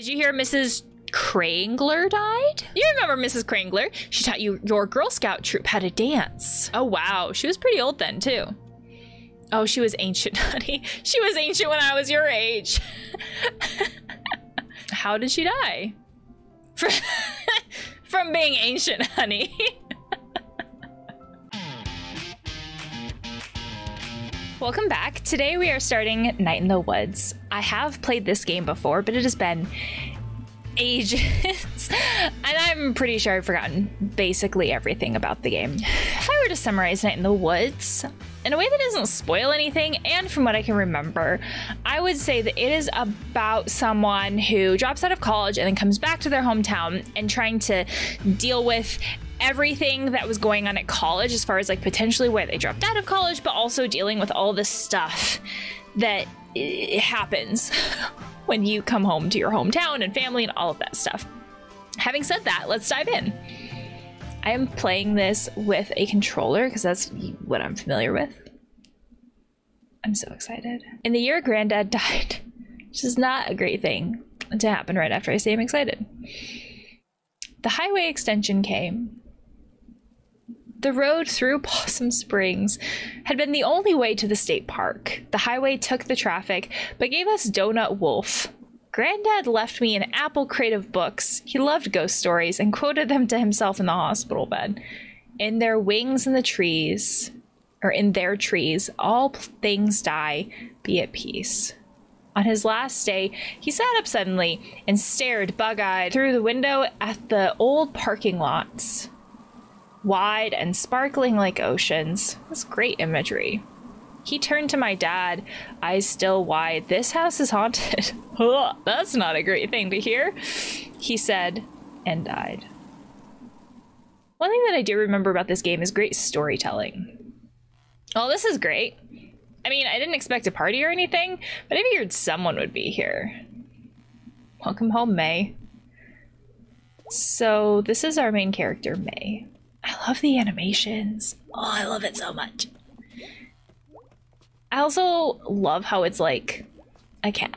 Did you hear Mrs. Krangler died? You remember Mrs. Krangler? She taught you your Girl Scout troop how to dance. Oh, wow. She was pretty old then, too. Oh, she was ancient, honey. She was ancient when I was your age. how did she die? From being ancient, honey. Welcome back. Today we are starting Night in the Woods. I have played this game before, but it has been ages. and I'm pretty sure I've forgotten basically everything about the game. If I were to summarize Night in the Woods in a way that doesn't spoil anything, and from what I can remember, I would say that it is about someone who drops out of college and then comes back to their hometown and trying to deal with everything that was going on at college as far as like potentially why they dropped out of college, but also dealing with all the stuff that happens when you come home to your hometown and family and all of that stuff. Having said that, let's dive in. I am playing this with a controller because that's what I'm familiar with. I'm so excited. In the year Granddad died, which is not a great thing to happen right after I say I'm excited. The highway extension came, the road through Possum Springs had been the only way to the state park. The highway took the traffic, but gave us Donut Wolf. Granddad left me an apple crate of books. He loved ghost stories and quoted them to himself in the hospital bed. In their wings in the trees, or in their trees, all things die, be at peace. On his last day, he sat up suddenly and stared bug eyed through the window at the old parking lots wide and sparkling like oceans. That's great imagery. He turned to my dad, eyes still wide. This house is haunted. That's not a great thing to hear. He said, and died. One thing that I do remember about this game is great storytelling. Oh, this is great. I mean, I didn't expect a party or anything, but I figured someone would be here. Welcome home, Mae. So, this is our main character, Mae. I love the animations. Oh, I love it so much. I also love how it's like a cat.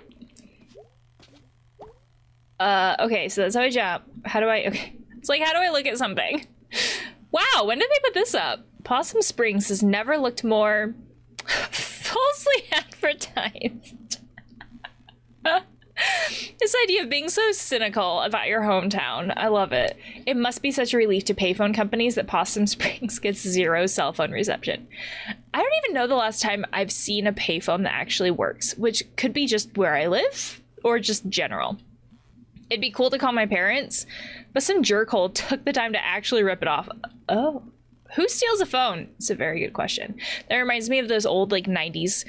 Uh, okay, so that's how I jump. How do I, okay. It's like, how do I look at something? Wow, when did they put this up? Possum Springs has never looked more falsely advertised. this idea of being so cynical about your hometown. I love it. It must be such a relief to payphone companies that Possum Springs gets zero cell phone reception. I don't even know the last time I've seen a payphone that actually works, which could be just where I live or just general. It'd be cool to call my parents, but some jerkhole took the time to actually rip it off. Oh. Who steals a phone? It's a very good question. That reminds me of those old like 90s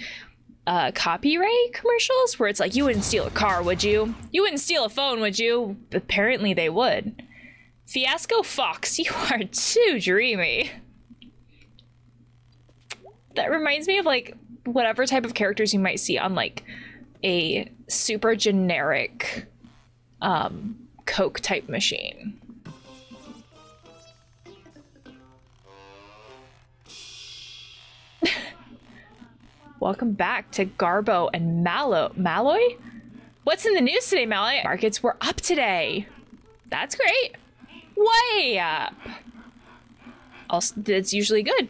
uh, copyright commercials where it's like, you wouldn't steal a car, would you? You wouldn't steal a phone, would you? Apparently they would. Fiasco Fox, you are too dreamy. That reminds me of like whatever type of characters you might see on like a super generic um, Coke type machine. Welcome back to Garbo and Mallow. Malloy? What's in the news today, Malloy? Markets were up today. That's great. Way up. Also, that's usually good.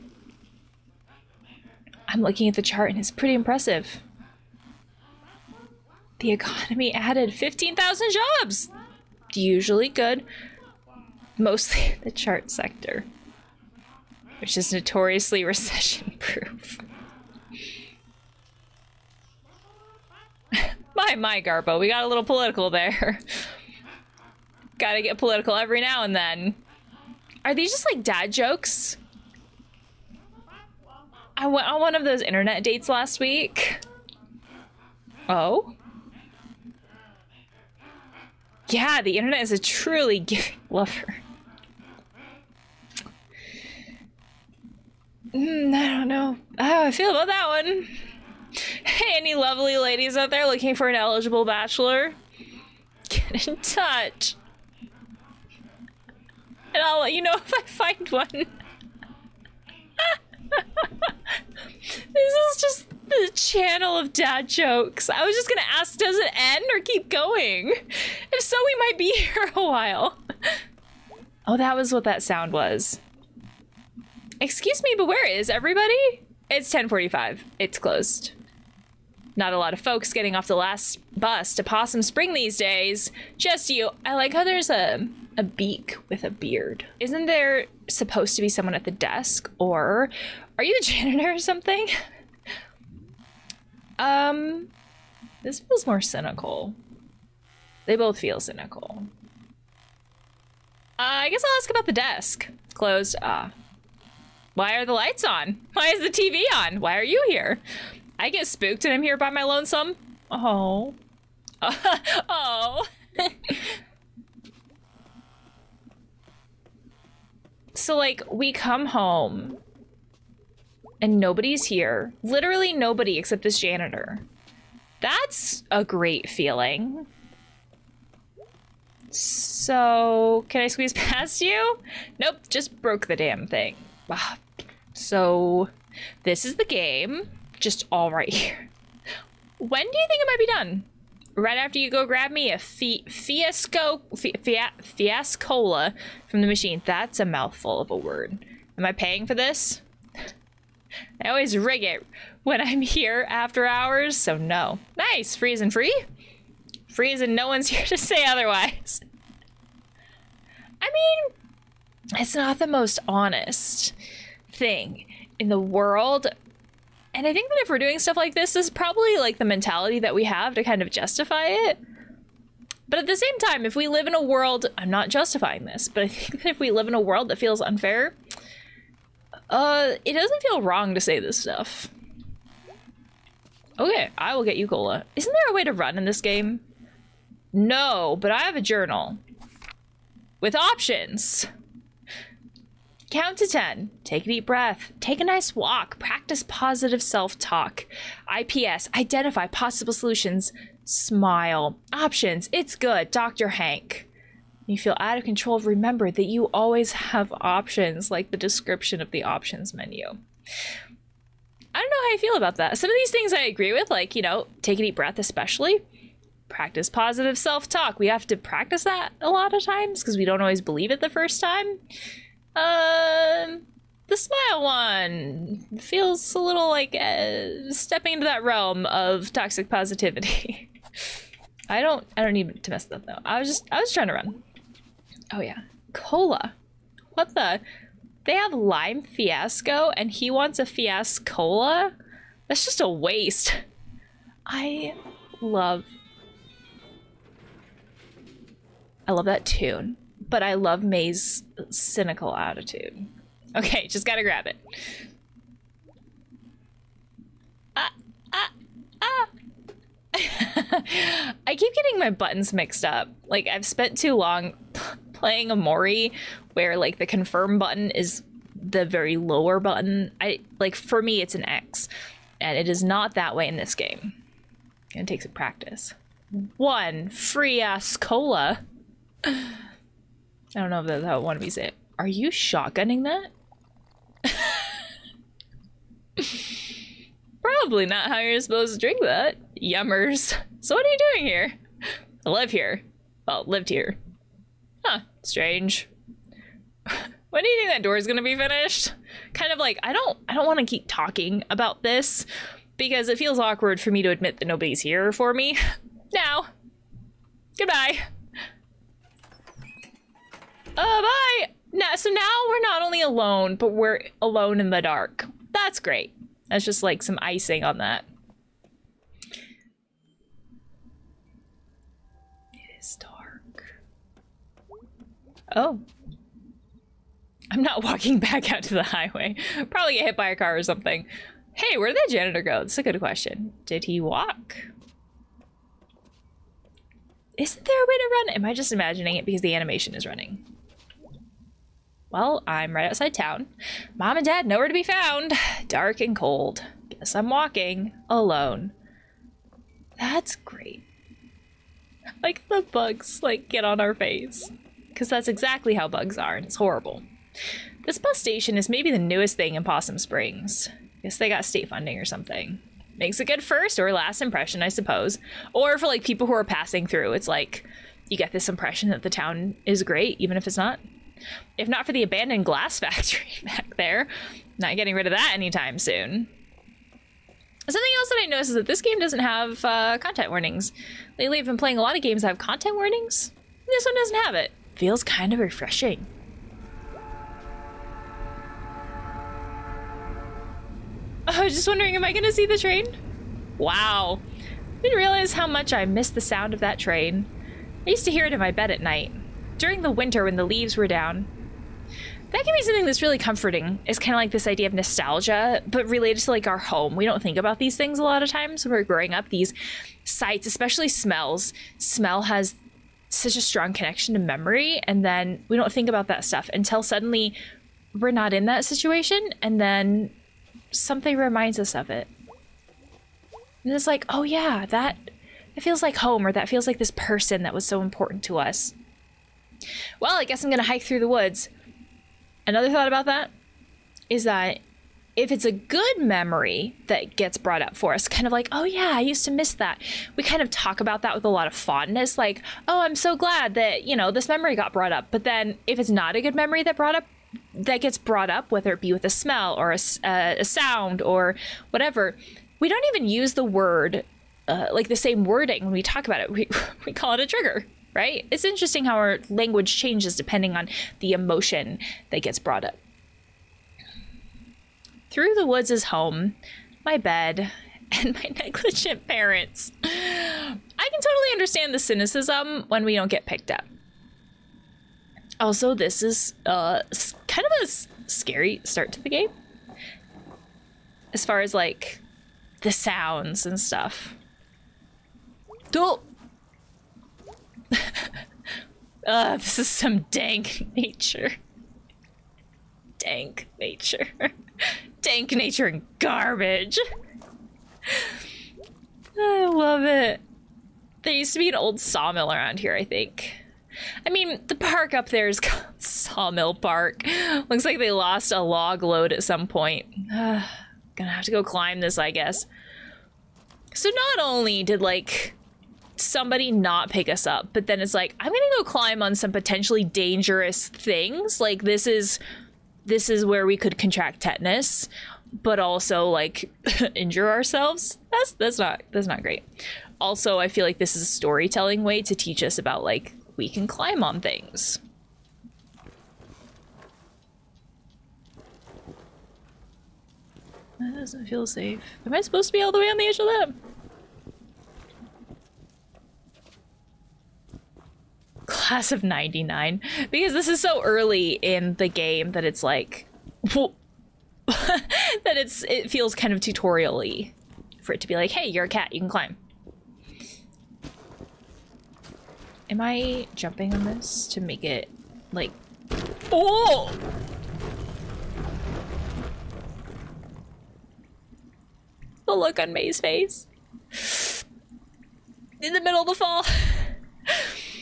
I'm looking at the chart and it's pretty impressive. The economy added 15,000 jobs. Usually good. Mostly the chart sector, which is notoriously recession proof. My, my, Garbo, we got a little political there. Gotta get political every now and then. Are these just like dad jokes? I went on one of those internet dates last week. Oh? Yeah, the internet is a truly giving lover. Mm, I don't know how I feel about that one. Hey, any lovely ladies out there looking for an eligible bachelor? Get in touch. And I'll let you know if I find one. this is just the channel of dad jokes. I was just gonna ask, does it end or keep going? If so, we might be here a while. Oh, that was what that sound was. Excuse me, but where is everybody? It's 1045. It's closed. Not a lot of folks getting off the last bus to Possum Spring these days. Just you. I like how there's a a beak with a beard. Isn't there supposed to be someone at the desk or are you the janitor or something? um this feels more cynical. They both feel cynical. Uh, I guess I'll ask about the desk. Closed. Ah. Why are the lights on? Why is the TV on? Why are you here? I get spooked and I'm here by my lonesome. Oh. oh. so, like, we come home and nobody's here. Literally nobody except this janitor. That's a great feeling. So, can I squeeze past you? Nope, just broke the damn thing. Ah, so, this is the game just all right here. When do you think it might be done? Right after you go grab me a fi fiasco fi fiascola from the machine. That's a mouthful of a word. Am I paying for this? I always rig it when I'm here after hours, so no. Nice, free and free? Free and no one's here to say otherwise. I mean, it's not the most honest thing in the world, and I think that if we're doing stuff like this, this is probably like the mentality that we have to kind of justify it. But at the same time, if we live in a world, I'm not justifying this, but I think that if we live in a world that feels unfair, uh, it doesn't feel wrong to say this stuff. Okay, I will get you cola. Isn't there a way to run in this game? No, but I have a journal. With options. Count to 10. Take a deep breath. Take a nice walk. Practice positive self talk. IPS. Identify possible solutions. Smile. Options. It's good. Dr. Hank. You feel out of control. Remember that you always have options, like the description of the options menu. I don't know how I feel about that. Some of these things I agree with, like, you know, take a deep breath, especially. Practice positive self talk. We have to practice that a lot of times because we don't always believe it the first time. Um, the smile one feels a little like uh, stepping into that realm of toxic positivity. I don't. I don't need to mess with that though. I was just. I was trying to run. Oh yeah, cola. What the? They have lime fiasco, and he wants a fiascola. That's just a waste. I love. I love that tune but I love Mae's cynical attitude. Okay, just gotta grab it. Ah, ah, ah. I keep getting my buttons mixed up. Like, I've spent too long playing Omori where, like, the confirm button is the very lower button. I Like, for me, it's an X. And it is not that way in this game. And it takes a practice. One free ass cola. I don't know if that's how you say it. Are you shotgunning that? Probably not how you're supposed to drink that. Yummers. So what are you doing here? I live here. Well, lived here. Huh, strange. when do you think that door is gonna be finished? Kind of like, I don't I don't want to keep talking about this because it feels awkward for me to admit that nobody's here for me. Now. Goodbye. Uh, bye. Now, so now we're not only alone, but we're alone in the dark. That's great. That's just like some icing on that. It is dark. Oh. I'm not walking back out to the highway. Probably get hit by a car or something. Hey, where did that janitor go? That's a good question. Did he walk? Isn't there a way to run? Am I just imagining it because the animation is running? Well, I'm right outside town. Mom and Dad nowhere to be found. Dark and cold. Guess I'm walking alone. That's great. Like the bugs like get on our face. Because that's exactly how bugs are, and it's horrible. This bus station is maybe the newest thing in Possum Springs. Guess they got state funding or something. makes a good first or last impression, I suppose. Or for like people who are passing through, it's like you get this impression that the town is great, even if it's not. If not for the abandoned glass factory back there, not getting rid of that anytime soon. Something else that I noticed is that this game doesn't have uh, content warnings. Lately, I've been playing a lot of games that have content warnings. This one doesn't have it. Feels kind of refreshing. I was just wondering, am I going to see the train? Wow. Didn't realize how much I missed the sound of that train. I used to hear it in my bed at night, during the winter when the leaves were down. That can be something that's really comforting. It's kind of like this idea of nostalgia, but related to like our home. We don't think about these things a lot of times when we're growing up. These sights, especially smells. Smell has such a strong connection to memory, and then we don't think about that stuff until suddenly we're not in that situation, and then something reminds us of it. And it's like, oh yeah, that it feels like home, or that feels like this person that was so important to us. Well, I guess I'm gonna hike through the woods. Another thought about that is that if it's a good memory that gets brought up for us, kind of like, oh yeah, I used to miss that. We kind of talk about that with a lot of fondness, like, oh, I'm so glad that, you know, this memory got brought up. But then if it's not a good memory that brought up, that gets brought up, whether it be with a smell or a, uh, a sound or whatever, we don't even use the word uh, like the same wording when we talk about it. We, we call it a trigger, right? It's interesting how our language changes depending on the emotion that gets brought up. Through the woods is home, my bed, and my negligent parents. I can totally understand the cynicism when we don't get picked up. Also, this is uh, kind of a scary start to the game. As far as like the sounds and stuff. Don't. Uh, this is some dank nature. Dank nature. dank nature and garbage. I love it. There used to be an old sawmill around here, I think. I mean, the park up there is called Sawmill Park. Looks like they lost a log load at some point. Uh, gonna have to go climb this, I guess. So not only did like somebody not pick us up, but then it's like I'm gonna go climb on some potentially dangerous things. Like this is this is where we could contract tetanus, but also like injure ourselves. That's that's not that's not great. Also, I feel like this is a storytelling way to teach us about like we can climb on things. That doesn't feel safe. Am I supposed to be all the way on the edge of that? Class of 99. Because this is so early in the game that it's like... that it's it feels kind of tutorial-y for it to be like, hey, you're a cat, you can climb. Am I jumping on this to make it like... Oh! The look on Mae's face. In the middle of the fall.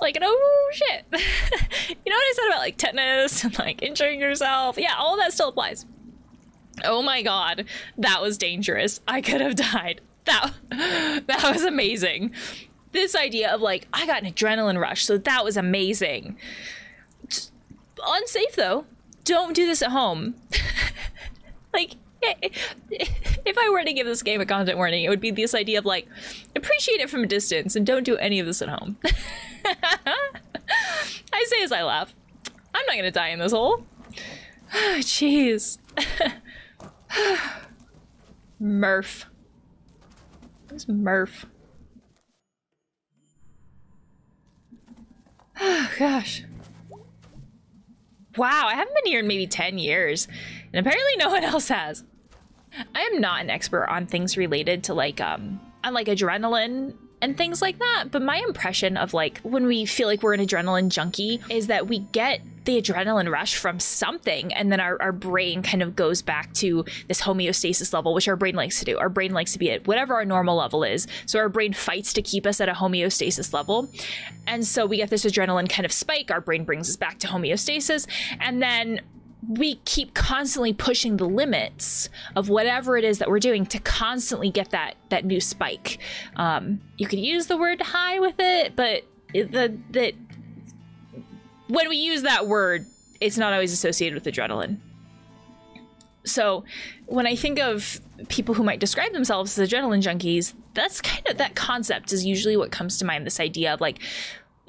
It's like, oh shit. you know what I said about like tetanus and like injuring yourself? Yeah, all that still applies. Oh my god, that was dangerous. I could have died. That that was amazing this idea of like I got an adrenaline rush, so that was amazing. unsafe though. Don't do this at home. like if I were to give this game a content warning, it would be this idea of like appreciate it from a distance and don't do any of this at home. I say as I laugh. I'm not gonna die in this hole. Oh jeez. Murph. Who's Murph? Oh, gosh. Wow, I haven't been here in maybe 10 years, and apparently no one else has. I am not an expert on things related to like um on like adrenaline and things like that, but my impression of like when we feel like we're an adrenaline junkie is that we get the adrenaline rush from something and then our, our brain kind of goes back to this homeostasis level which our brain likes to do. Our brain likes to be at whatever our normal level is. So our brain fights to keep us at a homeostasis level. And so we get this adrenaline kind of spike. Our brain brings us back to homeostasis. And then we keep constantly pushing the limits of whatever it is that we're doing to constantly get that that new spike. Um, you could use the word high with it, but the the when we use that word, it's not always associated with adrenaline. So when I think of people who might describe themselves as adrenaline junkies, that's kind of that concept is usually what comes to mind. This idea of like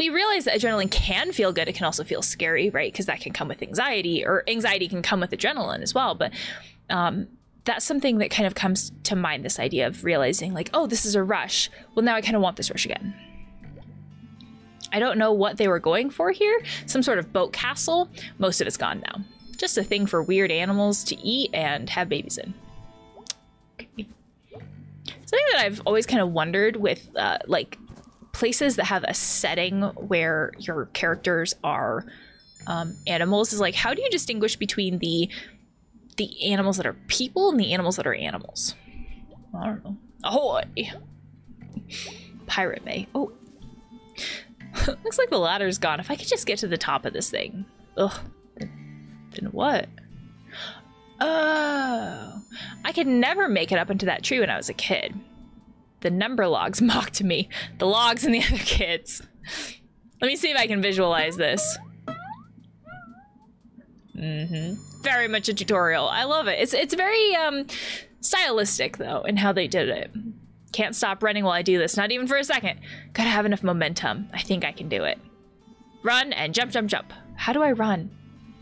we realize that adrenaline can feel good. It can also feel scary, right? Because that can come with anxiety, or anxiety can come with adrenaline as well. But um, that's something that kind of comes to mind this idea of realizing, like, oh, this is a rush. Well, now I kind of want this rush again. I don't know what they were going for here. Some sort of boat castle. Most of it's gone now. Just a thing for weird animals to eat and have babies in. Something that I've always kind of wondered with, uh, like, places that have a setting where your characters are um, animals is like how do you distinguish between the the animals that are people and the animals that are animals? I don't know. Ahoy! Pirate bay. Oh. Looks like the ladder's gone. If i could just get to the top of this thing. Ugh. Then what? Oh. I could never make it up into that tree when i was a kid the number logs mocked me. The logs and the other kids. Let me see if I can visualize this. Mm-hmm. Very much a tutorial. I love it. It's it's very um stylistic though in how they did it. Can't stop running while I do this, not even for a second. Gotta have enough momentum. I think I can do it. Run and jump, jump, jump. How do I run?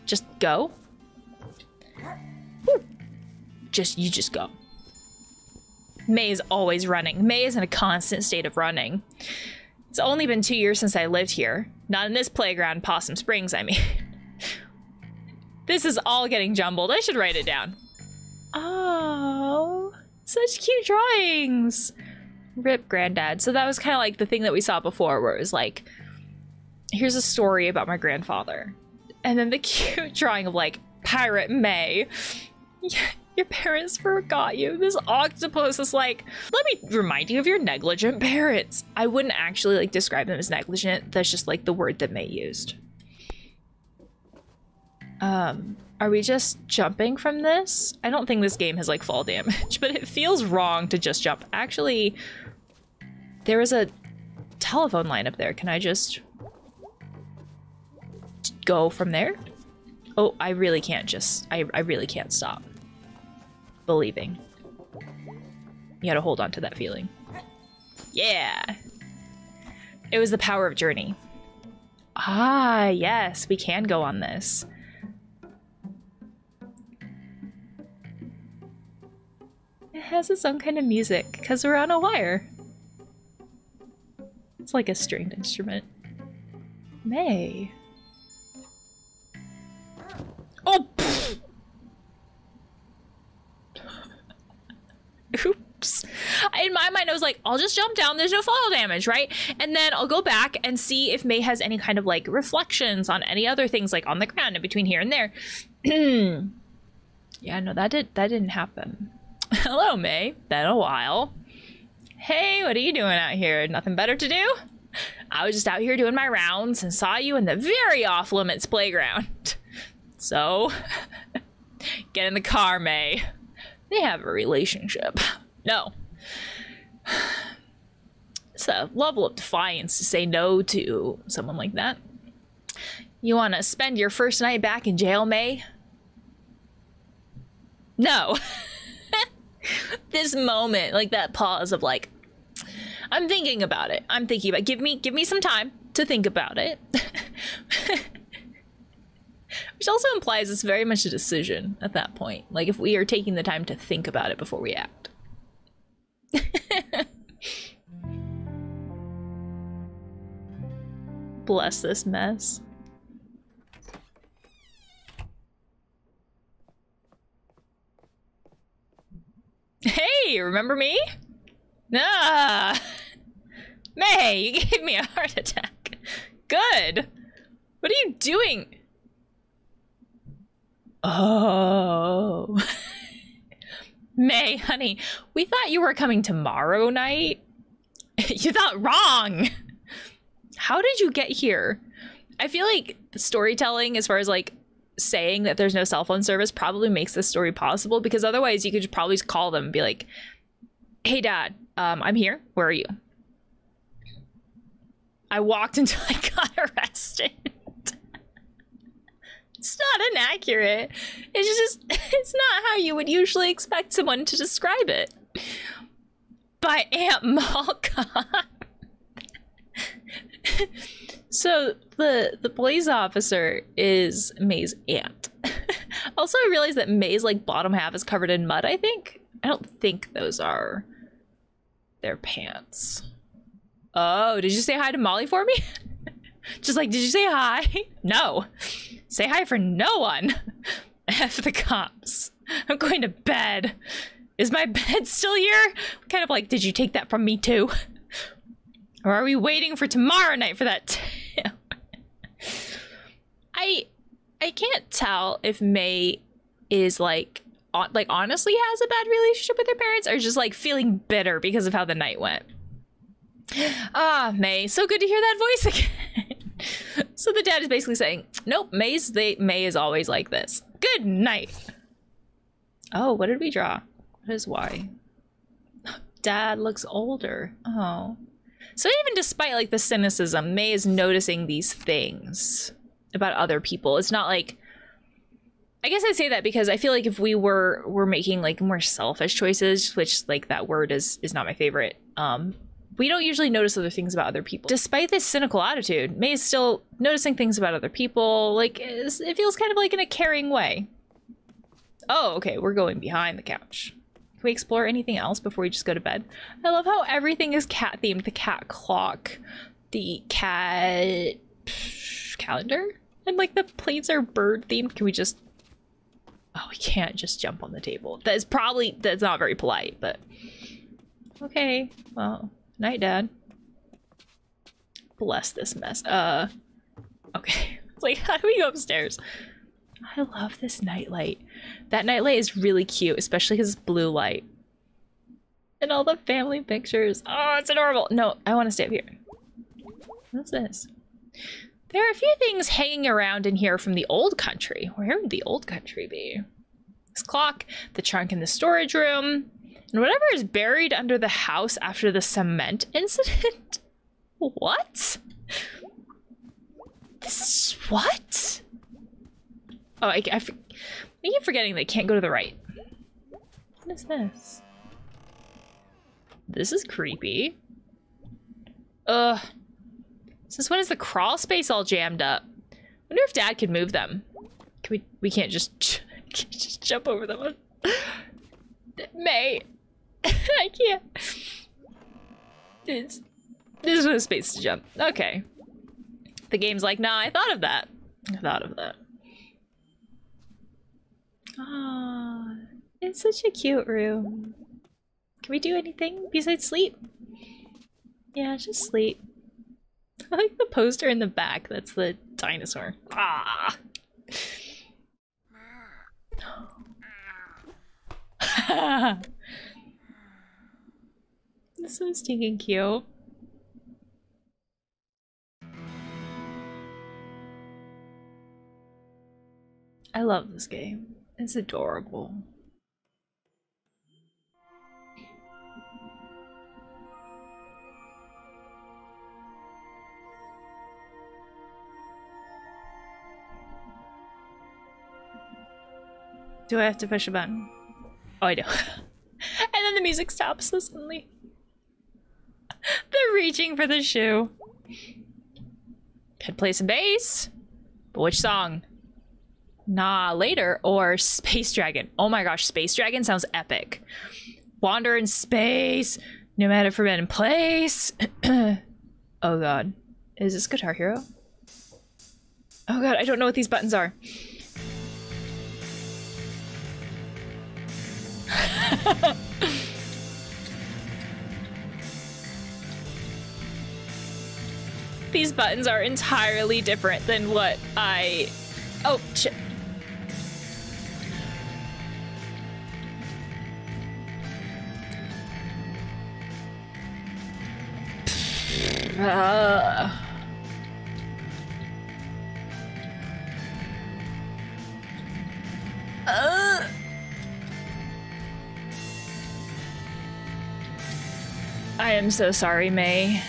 Just go? Just you just go. Mae is always running. Mae is in a constant state of running. It's only been two years since I lived here. Not in this playground, Possum Springs, I mean. this is all getting jumbled. I should write it down. Oh, such cute drawings. Rip granddad. So that was kind of like the thing that we saw before, where it was like, here's a story about my grandfather. And then the cute drawing of like Pirate Mae. Your parents forgot you. This octopus is like, let me remind you of your negligent parents. I wouldn't actually like describe them as negligent. That's just like the word that Mae used. Um, are we just jumping from this? I don't think this game has like fall damage, but it feels wrong to just jump. Actually, there is a telephone line up there. Can I just go from there? Oh, I really can't just, I, I really can't stop believing. You gotta hold on to that feeling. Yeah! It was the power of journey. Ah, yes, we can go on this. It has its own kind of music, because we're on a wire. It's like a stringed instrument. Mae. Oh! Oops. In my mind, I was like, I'll just jump down. There's no fall damage, right? And then I'll go back and see if Mae has any kind of like reflections on any other things like on the ground in between here and there. yeah, no, that did that didn't happen. Hello, Mae. Been a while. Hey, what are you doing out here? Nothing better to do? I was just out here doing my rounds and saw you in the very off limits playground. So, get in the car, Mae. They have a relationship. No. It's a level of defiance to say no to someone like that. You want to spend your first night back in jail, Mae? No. this moment, like that pause of like, I'm thinking about it. I'm thinking about. It. Give me, give me some time to think about it. Which also implies it's very much a decision at that point. Like if we are taking the time to think about it before we act. Bless this mess. Hey, remember me? Ah! Mae, you gave me a heart attack. Good. What are you doing? Oh. Mae, honey, we thought you were coming tomorrow night. you thought wrong. How did you get here? I feel like storytelling, as far as like saying that there's no cell phone service probably makes this story possible because otherwise you could probably call them and be like, "Hey, Dad, um, I'm here. Where are you?" I walked until I got arrested. It's not inaccurate. It's just it's not how you would usually expect someone to describe it. By Aunt Malcolm. so the the police officer is Mae's aunt. also, I realized that Mae's like bottom half is covered in mud. I think I don't think those are their pants. Oh, did you say hi to Molly for me? Just like, did you say hi? No. Say hi for no one. F the cops. I'm going to bed. Is my bed still here? Kind of like, did you take that from me too? Or are we waiting for tomorrow night for that? I I can't tell if Mae is like like honestly has a bad relationship with her parents or just like feeling bitter because of how the night went. Ah, Mae, so good to hear that voice again. So the dad is basically saying, "Nope, Mae's they Mae is always like this. Good night." Oh, what did we draw? What is why? Dad looks older. Oh. So even despite like the cynicism, Mae is noticing these things about other people. It's not like I guess I say that because I feel like if we were were making like more selfish choices, which like that word is is not my favorite, um, we don't usually notice other things about other people. Despite this cynical attitude, Mae is still noticing things about other people. Like it feels kind of like in a caring way. Oh, okay, we're going behind the couch. Can we explore anything else before we just go to bed? I love how everything is cat themed. The cat clock, the cat calendar, and like the plates are bird themed. Can we just? Oh, we can't just jump on the table. That is probably that's not very polite, but okay. Well, Night, Dad. Bless this mess. Uh, okay. Like, how do we go upstairs? I love this nightlight. That nightlight is really cute, especially because it's blue light. And all the family pictures. Oh, it's adorable. No, I want to stay up here. What's this? There are a few things hanging around in here from the old country. Where would the old country be? This clock, the trunk in the storage room, and whatever is buried under the house after the cement incident? what? This is what? Oh, I, I, I keep forgetting they can't go to the right. What is this? This is creepy. Ugh. Since when is the crawl space all jammed up? wonder if dad could move them. Can we we can't just, can't just jump over them. Mae. I can't. It's there's no space to jump. Okay. The game's like, nah, I thought of that. I thought of that. Ah, it's such a cute room. Can we do anything besides sleep? Yeah, just sleep. I like the poster in the back. That's the dinosaur. Ah. That's so stinking cute. I love this game. It's adorable. Do I have to push a button? Oh, I do. and then the music stops suddenly. They're reaching for the shoe. Could play some bass. But which song? Nah, later. Or Space Dragon. Oh my gosh, Space Dragon sounds epic. Wander in space. No matter forbidden place. oh god. Is this Guitar Hero? Oh god, I don't know what these buttons are. These buttons are entirely different than what I... Oh, shit. Uh. Uh. I am so sorry, Mae.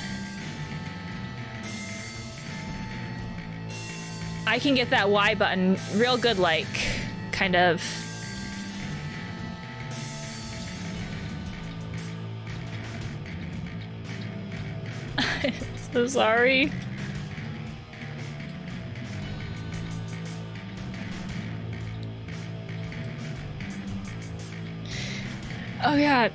I can get that Y button real good, like, kind of. So sorry. Oh god.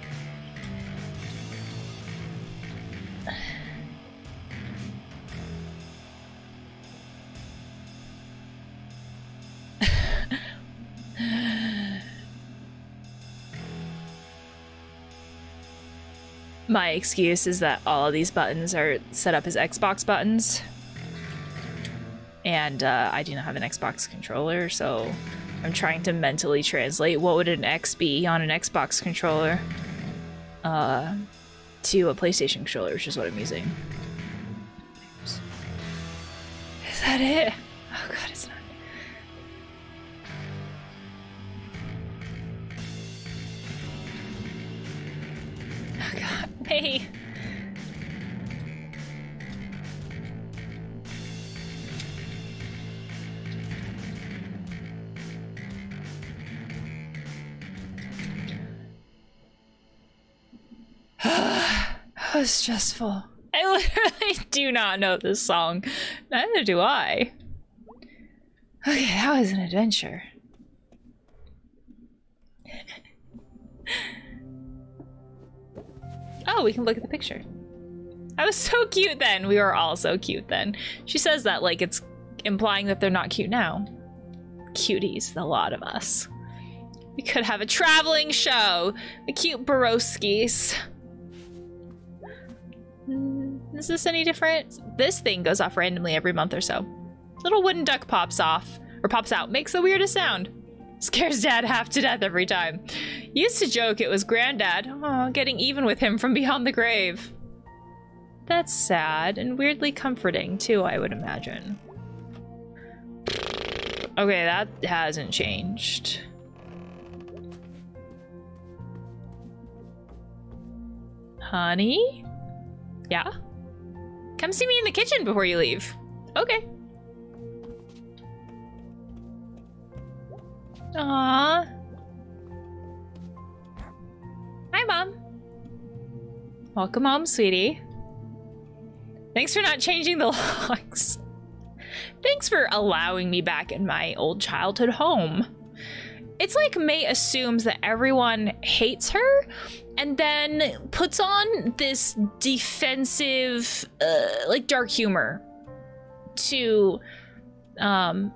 My excuse is that all of these buttons are set up as Xbox buttons. And uh, I do not have an Xbox controller, so I'm trying to mentally translate what would an X be on an Xbox controller uh, to a PlayStation controller, which is what I'm using. Is that it? Stressful. I literally do not know this song. Neither do I. Okay, that was an adventure. oh, we can look at the picture. I was so cute then. We were all so cute then. She says that like it's implying that they're not cute now. Cuties, the lot of us. We could have a traveling show. The cute Borowskis. Is this any different? This thing goes off randomly every month or so. Little wooden duck pops off, or pops out, makes the weirdest sound. Scares dad half to death every time. Used to joke it was granddad, oh, getting even with him from beyond the grave. That's sad and weirdly comforting too, I would imagine. Okay, that hasn't changed. Honey? Yeah? Come see me in the kitchen before you leave. Okay. Aww. Hi, Mom. Welcome home, sweetie. Thanks for not changing the locks. Thanks for allowing me back in my old childhood home. It's like Mae assumes that everyone hates her and then puts on this defensive, uh, like dark humor to, um,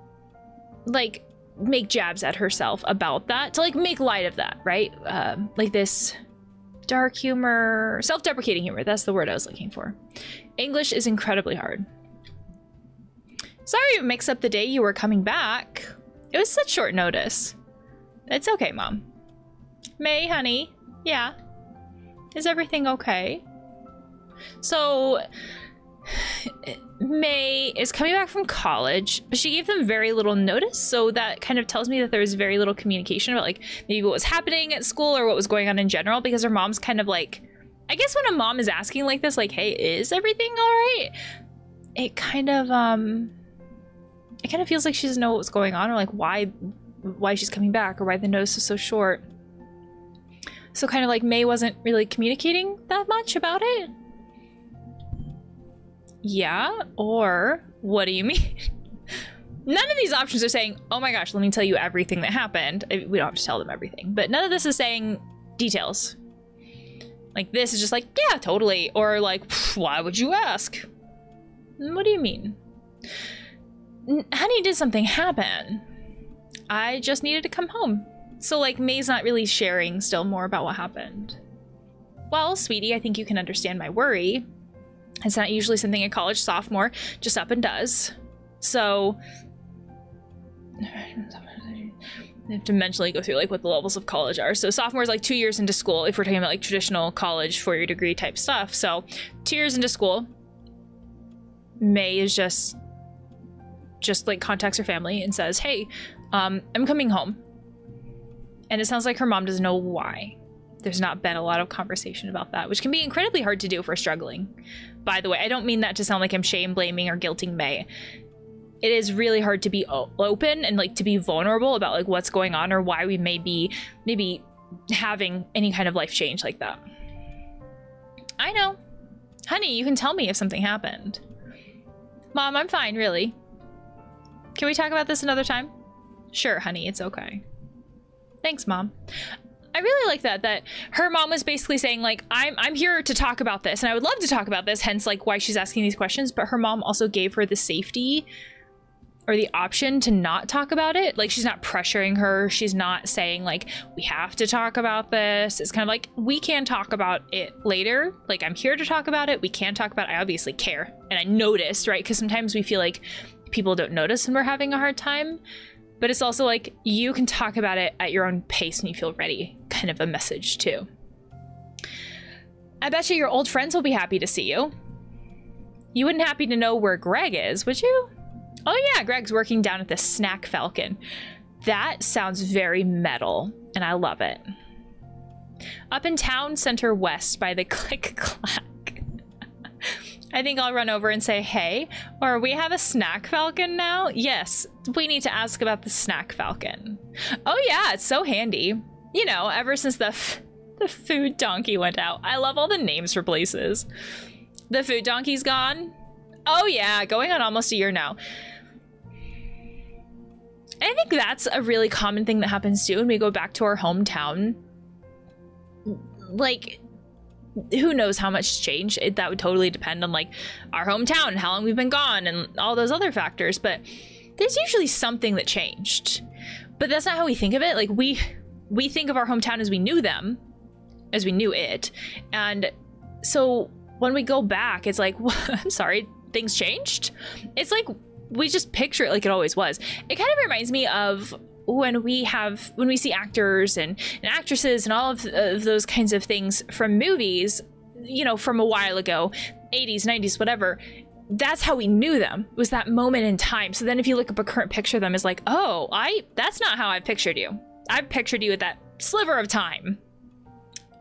like make jabs at herself about that, to like make light of that, right? Um, like this dark humor, self deprecating humor. That's the word I was looking for. English is incredibly hard. Sorry to mix up the day you were coming back. It was such short notice. It's okay, Mom. Mae, honey. Yeah. Is everything okay? So, Mae is coming back from college, but she gave them very little notice, so that kind of tells me that there was very little communication about like maybe what was happening at school or what was going on in general because her mom's kind of like I guess when a mom is asking like this like, "Hey, is everything all right?" It kind of um it kind of feels like she doesn't know what's going on or like why why she's coming back or why the notice is so short. So kind of like Mae wasn't really communicating that much about it. Yeah, or what do you mean? none of these options are saying, oh my gosh, let me tell you everything that happened. We don't have to tell them everything, but none of this is saying details. Like this is just like, yeah, totally. Or like, why would you ask? What do you mean? Honey, did something happen? I just needed to come home. So, like, Mae's not really sharing still more about what happened. Well, sweetie, I think you can understand my worry. It's not usually something a college sophomore just up and does. So, I have to mentally go through like what the levels of college are. So sophomore is like two years into school if we're talking about like traditional college for your degree type stuff. So two years into school, Mae is just just like contacts her family and says, "Hey, um, I'm coming home." And it sounds like her mom doesn't know why. there's not been a lot of conversation about that, which can be incredibly hard to do if we're struggling. By the way, I don't mean that to sound like I'm shame blaming or guilting Mae. It is really hard to be open and like to be vulnerable about like what's going on or why we may be maybe having any kind of life change like that. I know. Honey, you can tell me if something happened. Mom, I'm fine, really. Can we talk about this another time? Sure, honey, it's okay. Thanks, Mom. I really like that that her mom was basically saying like I'm I'm here to talk about this and I would love to talk about this hence like why she's asking these questions but her mom also gave her the safety or the option to not talk about it. Like she's not pressuring her. She's not saying like we have to talk about this. It's kind of like we can talk about it later. Like I'm here to talk about it. We can talk about it. I obviously care and I noticed, right? Cuz sometimes we feel like people don't notice when we're having a hard time. But it's also like you can talk about it at your own pace when you feel ready, kind of a message too. I bet you your old friends will be happy to see you. You wouldn't happy to know where Greg is, would you? Oh yeah, Greg's working down at the Snack Falcon. That sounds very metal, and I love it. Up in town center west by the Click Clack. I think I'll run over and say, hey, or we have a Snack Falcon now? Yes, we need to ask about the Snack Falcon. Oh yeah, it's so handy. You know, ever since the, the food donkey went out. I love all the names for places. The food donkey's gone. Oh yeah, going on almost a year now. I think that's a really common thing that happens too when we go back to our hometown. Like, who knows how much change? It, that would totally depend on like our hometown, how long we've been gone, and all those other factors. But there's usually something that changed. But that's not how we think of it. Like we we think of our hometown as we knew them, as we knew it, and so when we go back, it's like, well, I'm sorry, things changed. It's like we just picture it like it always was. It kind of reminds me of when we have when we see actors and, and actresses and all of, of those kinds of things from movies, you know, from a while ago, 80s, 90s, whatever that's how we knew them was that moment in time. So then if you look up a current picture of them is like oh i that's not how i pictured you. I pictured you at that sliver of time.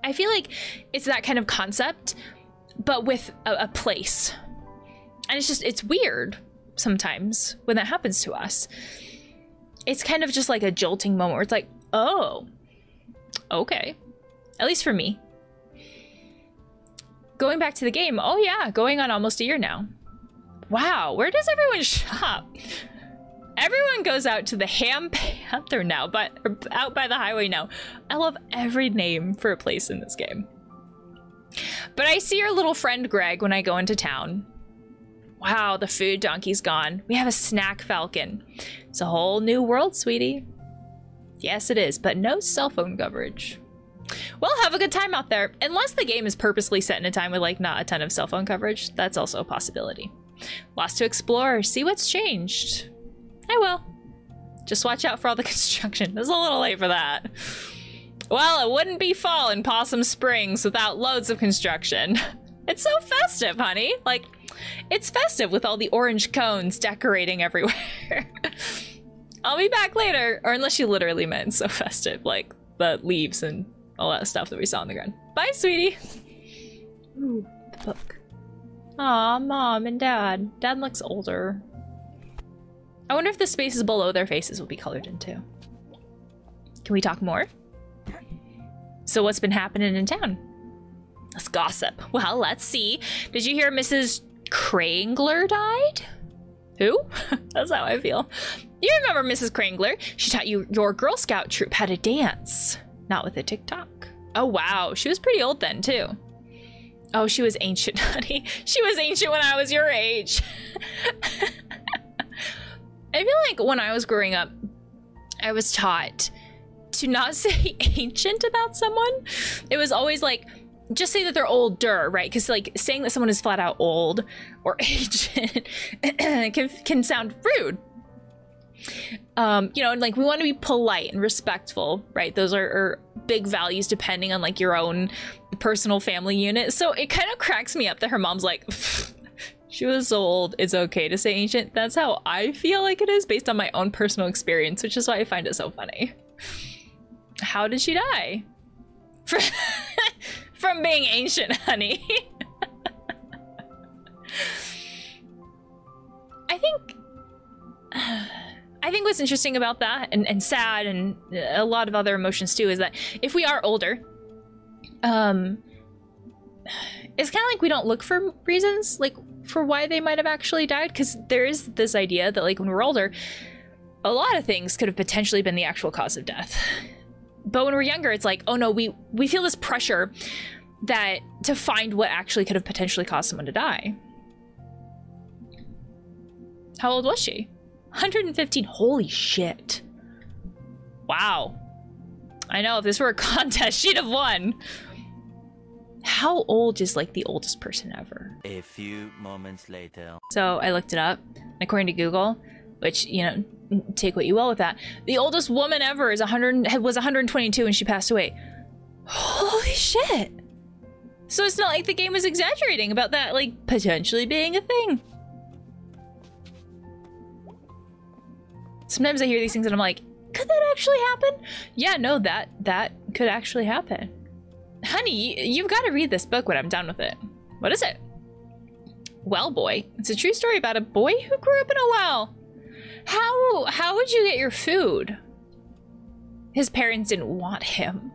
I feel like it's that kind of concept but with a, a place. And it's just it's weird sometimes when that happens to us. It's kind of just like a jolting moment where it's like, oh, okay. At least for me. Going back to the game, oh yeah, going on almost a year now. Wow, where does everyone shop? Everyone goes out to the Ham Panther now, but out by the highway now. I love every name for a place in this game. But I see your little friend Greg when I go into town. Wow, the food donkey's gone. We have a snack falcon. It's a whole new world, sweetie. Yes, it is, but no cell phone coverage. Well, have a good time out there. Unless the game is purposely set in a time with like not a ton of cell phone coverage, that's also a possibility. Lots to explore, see what's changed. I will. Just watch out for all the construction. It's a little late for that. Well, it wouldn't be fall in Possum Springs without loads of construction. It's so festive, honey. Like, it's festive with all the orange cones decorating everywhere. I'll be back later. Or unless you literally meant so festive, like the leaves and all that stuff that we saw on the ground. Bye, sweetie. Ooh, the book. Aw, mom and dad. Dad looks older. I wonder if the spaces below their faces will be colored in too. Can we talk more? So what's been happening in town? Let's gossip. Well, let's see. Did you hear Mrs. Krangler died? Who? That's how I feel. You remember Mrs. Krangler? She taught you your Girl Scout troop how to dance. Not with a TikTok. Oh, wow. She was pretty old then, too. Oh, she was ancient, honey. She was ancient when I was your age. I feel like when I was growing up, I was taught to not say ancient about someone. It was always like, just say that they're older, right? Because like saying that someone is flat out old or ancient can can sound rude. Um, you know, and like we want to be polite and respectful, right? Those are, are big values depending on like your own personal family unit. So it kind of cracks me up that her mom's like, she was old. It's okay to say ancient. That's how I feel like it is based on my own personal experience, which is why I find it so funny. How did she die? from being ancient, honey. I think I think what's interesting about that and, and sad and a lot of other emotions too is that if we are older, um it's kind of like we don't look for reasons like for why they might have actually died because there is this idea that like when we're older a lot of things could have potentially been the actual cause of death but when we're younger it's like oh no we we feel this pressure that to find what actually could have potentially caused someone to die. How old was she? 115 holy shit. Wow. I know if this were a contest she'd have won. How old is like the oldest person ever? A few moments later. so I looked it up. According to Google, which, you know, take what you will with that, the oldest woman ever is 100 was 122 and she passed away. Holy shit. So it's not like the game was exaggerating about that like potentially being a thing. Sometimes I hear these things and I'm like, could that actually happen? Yeah, no, that that could actually happen. Honey, you've got to read this book when I'm done with it. What is it? Well Boy. It's a true story about a boy who grew up in a well. How how would you get your food? His parents didn't want him.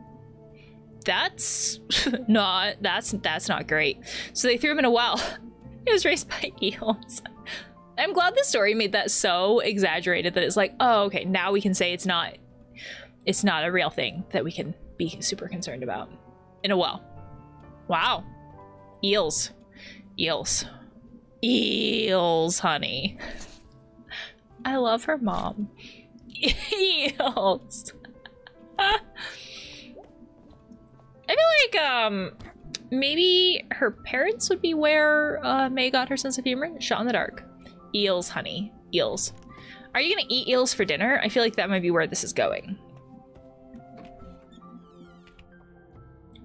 That's not that's that's not great. So they threw him in a well. He was raised by eels. I'm glad the story made that so exaggerated that it's like, oh, okay, now we can say it's not it's not a real thing that we can be super concerned about. In a well. Wow. Eels. Eels. Eels, honey. I love her mom. Eels. I feel like um maybe her parents would be where uh, Mae got her sense of humor. Shot in the dark. Eels, honey. Eels. Are you gonna eat eels for dinner? I feel like that might be where this is going.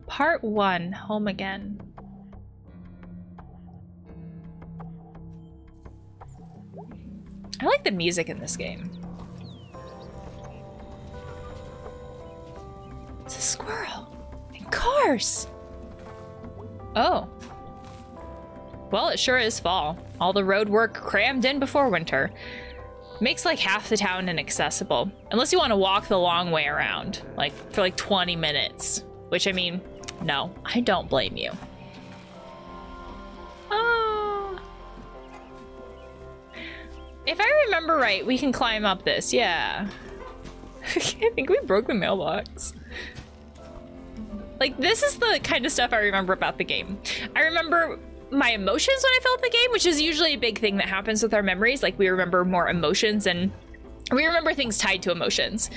Part one, home again. I like the music in this game. It's a squirrel. And cars. Oh. Well, it sure is fall. All the road work crammed in before winter. Makes like half the town inaccessible. Unless you want to walk the long way around. Like, for like 20 minutes. Which, I mean, no. I don't blame you. Ah. If I remember right, we can climb up this. Yeah. I think we broke the mailbox. Like, this is the kind of stuff I remember about the game. I remember my emotions when I felt the game, which is usually a big thing that happens with our memories. Like, we remember more emotions and we remember things tied to emotions.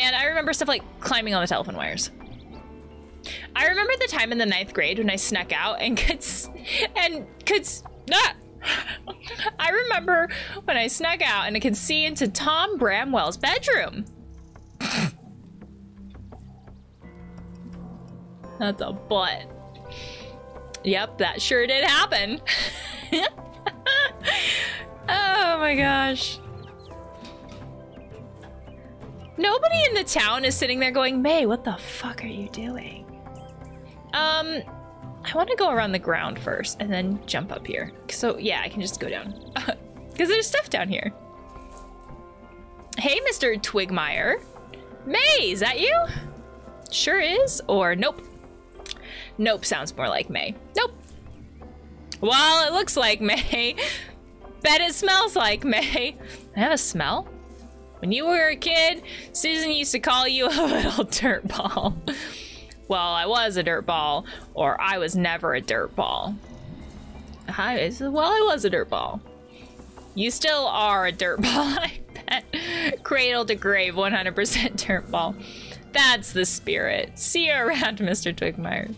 And I remember stuff like climbing on the telephone wires. I remember the time in the ninth grade when I snuck out and could and could s- ah! I remember when I snuck out and I could see into Tom Bramwell's bedroom. That's a butt. Yep, that sure did happen. oh my gosh. Nobody in the town is sitting there going, Mae, what the fuck are you doing? Um, I want to go around the ground first and then jump up here. So, yeah, I can just go down. Because there's stuff down here. Hey, Mr. Twigmeyer. Mae, is that you? Sure is. Or nope. Nope sounds more like Mae. Nope. Well, it looks like Mae. Bet it smells like Mae. I have a smell? When you were a kid, Susan used to call you a little dirt ball. Well, I was a dirt ball, or I was never a dirt ball. I, well, I was a dirt ball. You still are a dirt ball, I bet. Cradle to grave, 100% dirt ball. That's the spirit. See you around, Mr. Twigmeyer.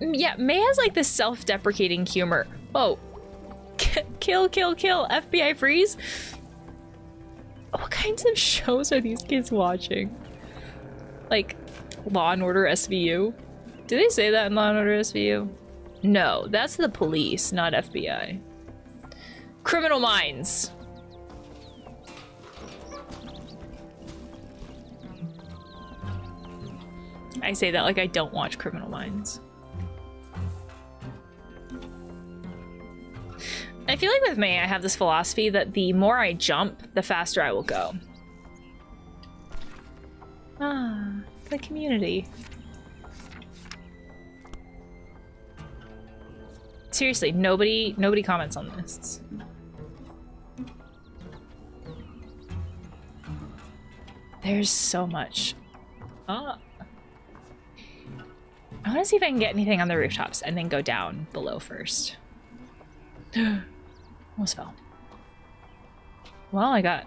Mm, Yeah, Mae has like this self-deprecating humor. Oh, kill, kill, kill! FBI freeze. What kinds of shows are these kids watching? Like Law and Order SVU? Do they say that in Law and Order SVU? No, that's the police, not FBI. Criminal Minds. I say that like I don't watch Criminal Minds. I feel like with me, I have this philosophy that the more I jump, the faster I will go. Ah, the community. Seriously, nobody nobody comments on this. There's so much. Oh. I want to see if I can get anything on the rooftops and then go down below first. Almost fell. Well, I got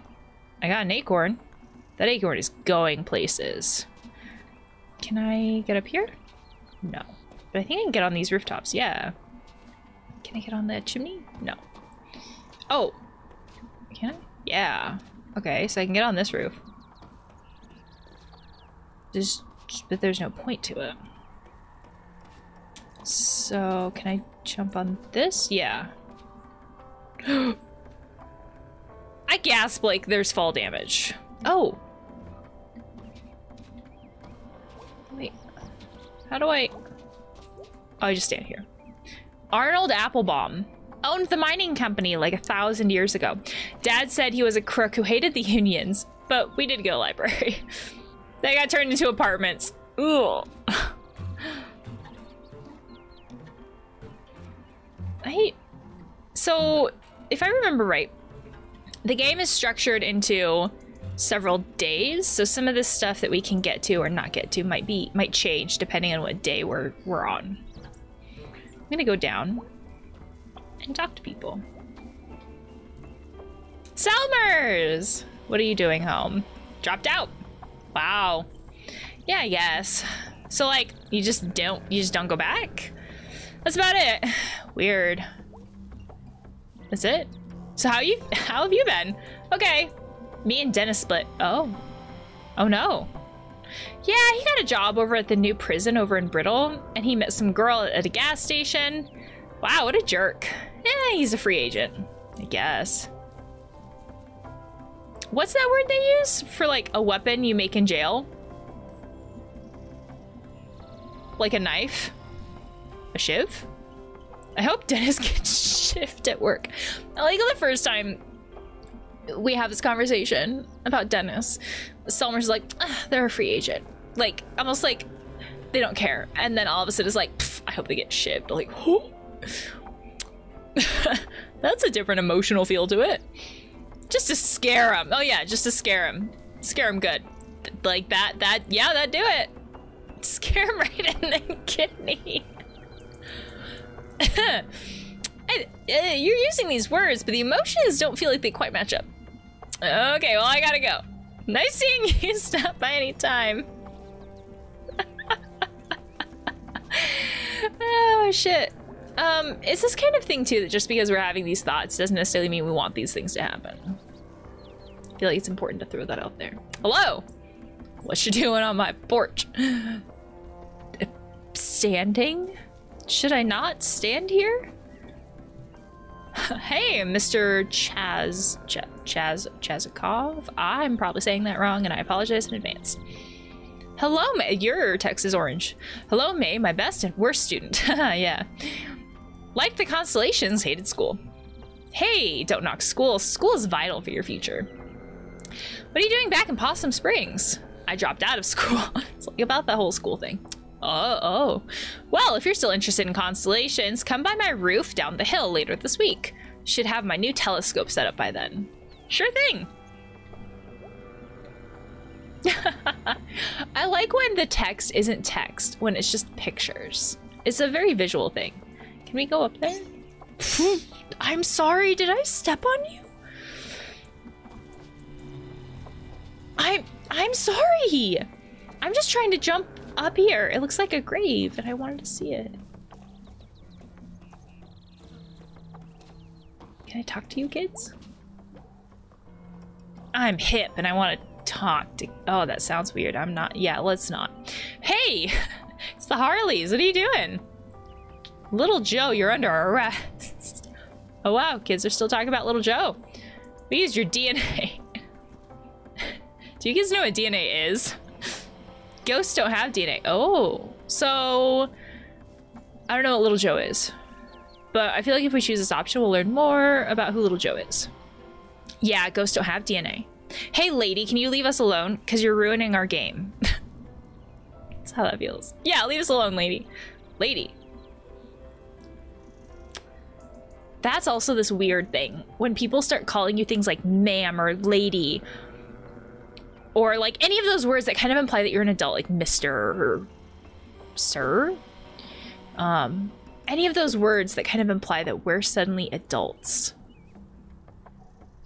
I got an acorn. That acorn is going places. Can I get up here? No. But I think I can get on these rooftops, yeah. Can I get on the chimney? No. Oh. Can I? Yeah. Okay, so I can get on this roof. Just, but there's no point to it. So, can I jump on this? Yeah. I gasp like there's fall damage. Oh. How do I... Oh, I just stand here. Arnold Applebaum owned the mining company like a thousand years ago. Dad said he was a crook who hated the unions, but we did go library. they got turned into apartments. Ugh. I... So, if I remember right, the game is structured into several days, so some of the stuff that we can get to or not get to might be might change depending on what day we're we're on. I'm gonna go down and talk to people. Selmers! What are you doing home? Dropped out. Wow. Yeah, I guess. So like you just don't you just don't go back? That's about it. Weird. That's it? So how you how have you been? Okay. Me and Dennis split. Oh. Oh no. Yeah, he got a job over at the new prison over in Brittle, and he met some girl at a gas station. Wow, what a jerk. Yeah, he's a free agent. I guess. What's that word they use for like a weapon you make in jail? Like a knife? A shiv? I hope Dennis gets shift at work. Like the first time we have this conversation about Dennis, Selmer's like, they're a free agent. Like, almost like they don't care. And then all of a sudden it's like, I hope they get shipped. Like, who? That's a different emotional feel to it. Just to scare him. Oh yeah, just to scare him. Scare him good. Like that, that, yeah, that do it. Scare him right in the kidney. I, uh, you're using these words, but the emotions don't feel like they quite match up. Okay, well, I gotta go. Nice seeing you. Stop by any time. oh, shit. Um, it's this kind of thing, too, that just because we're having these thoughts doesn't necessarily mean we want these things to happen. I feel like it's important to throw that out there. Hello? What you doing on my porch? Standing? Should I not stand here? hey, Mr. Chaz, Ch Chaz, Chazakov. I'm probably saying that wrong, and I apologize in advance. Hello, Mae. Your text is orange. Hello, Mae, my best and worst student. yeah. Like the constellations, hated school. Hey, don't knock school. School is vital for your future. What are you doing back in Possum Springs? I dropped out of school. it's like about the whole school thing. Oh, oh. Well, if you're still interested in constellations, come by my roof down the hill later this week. Should have my new telescope set up by then. Sure thing. I like when the text isn't text, when it's just pictures. It's a very visual thing. Can we go up there? I'm sorry, did I step on you? I'm I'm sorry. I'm just trying to jump up here. It looks like a grave, and I wanted to see it. Can I talk to you kids? I'm hip and I want to talk to. Oh, that sounds weird. I'm not. Yeah, let's not. Hey, it's the Harleys. What are you doing? Little Joe, you're under arrest. Oh, wow. Kids are still talking about Little Joe. We used your DNA. Do you guys know what DNA is? Ghosts don't have DNA. Oh, so I don't know what Little Joe is, but I feel like if we choose this option, we'll learn more about who Little Joe is. Yeah, ghosts don't have DNA. Hey, lady, can you leave us alone? Because you're ruining our game. That's how that feels. Yeah, leave us alone, lady. Lady. That's also this weird thing. When people start calling you things like ma'am or lady, or like any of those words that kind of imply that you're an adult, like Mr. or Sir. Um, any of those words that kind of imply that we're suddenly adults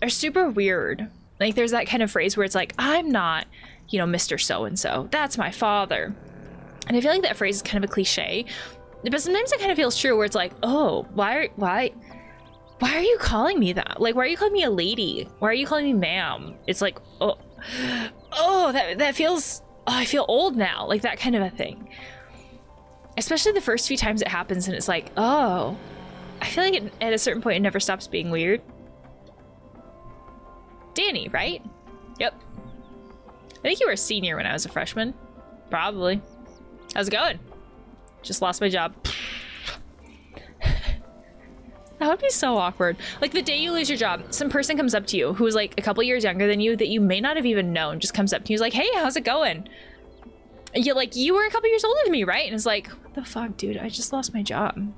are super weird. Like there's that kind of phrase where it's like, I'm not, you know, Mr. So and so. That's my father. And I feel like that phrase is kind of a cliche, but sometimes it kind of feels true where it's like, oh, why, why, why are you calling me that? Like, why are you calling me a lady? Why are you calling me ma'am? It's like, oh, oh, that that feels. Oh, I feel old now, like that kind of a thing. Especially the first few times it happens, and it's like, oh, I feel like it, at a certain point it never stops being weird. Danny, right? Yep. I think you were a senior when I was a freshman. Probably. How's it going? Just lost my job. That would be so awkward. Like the day you lose your job, some person comes up to you who's like a couple years younger than you that you may not have even known, just comes up to you, like, hey, how's it going? You're like, you were a couple years older than me, right? And it's like, what the fuck, dude? I just lost my job.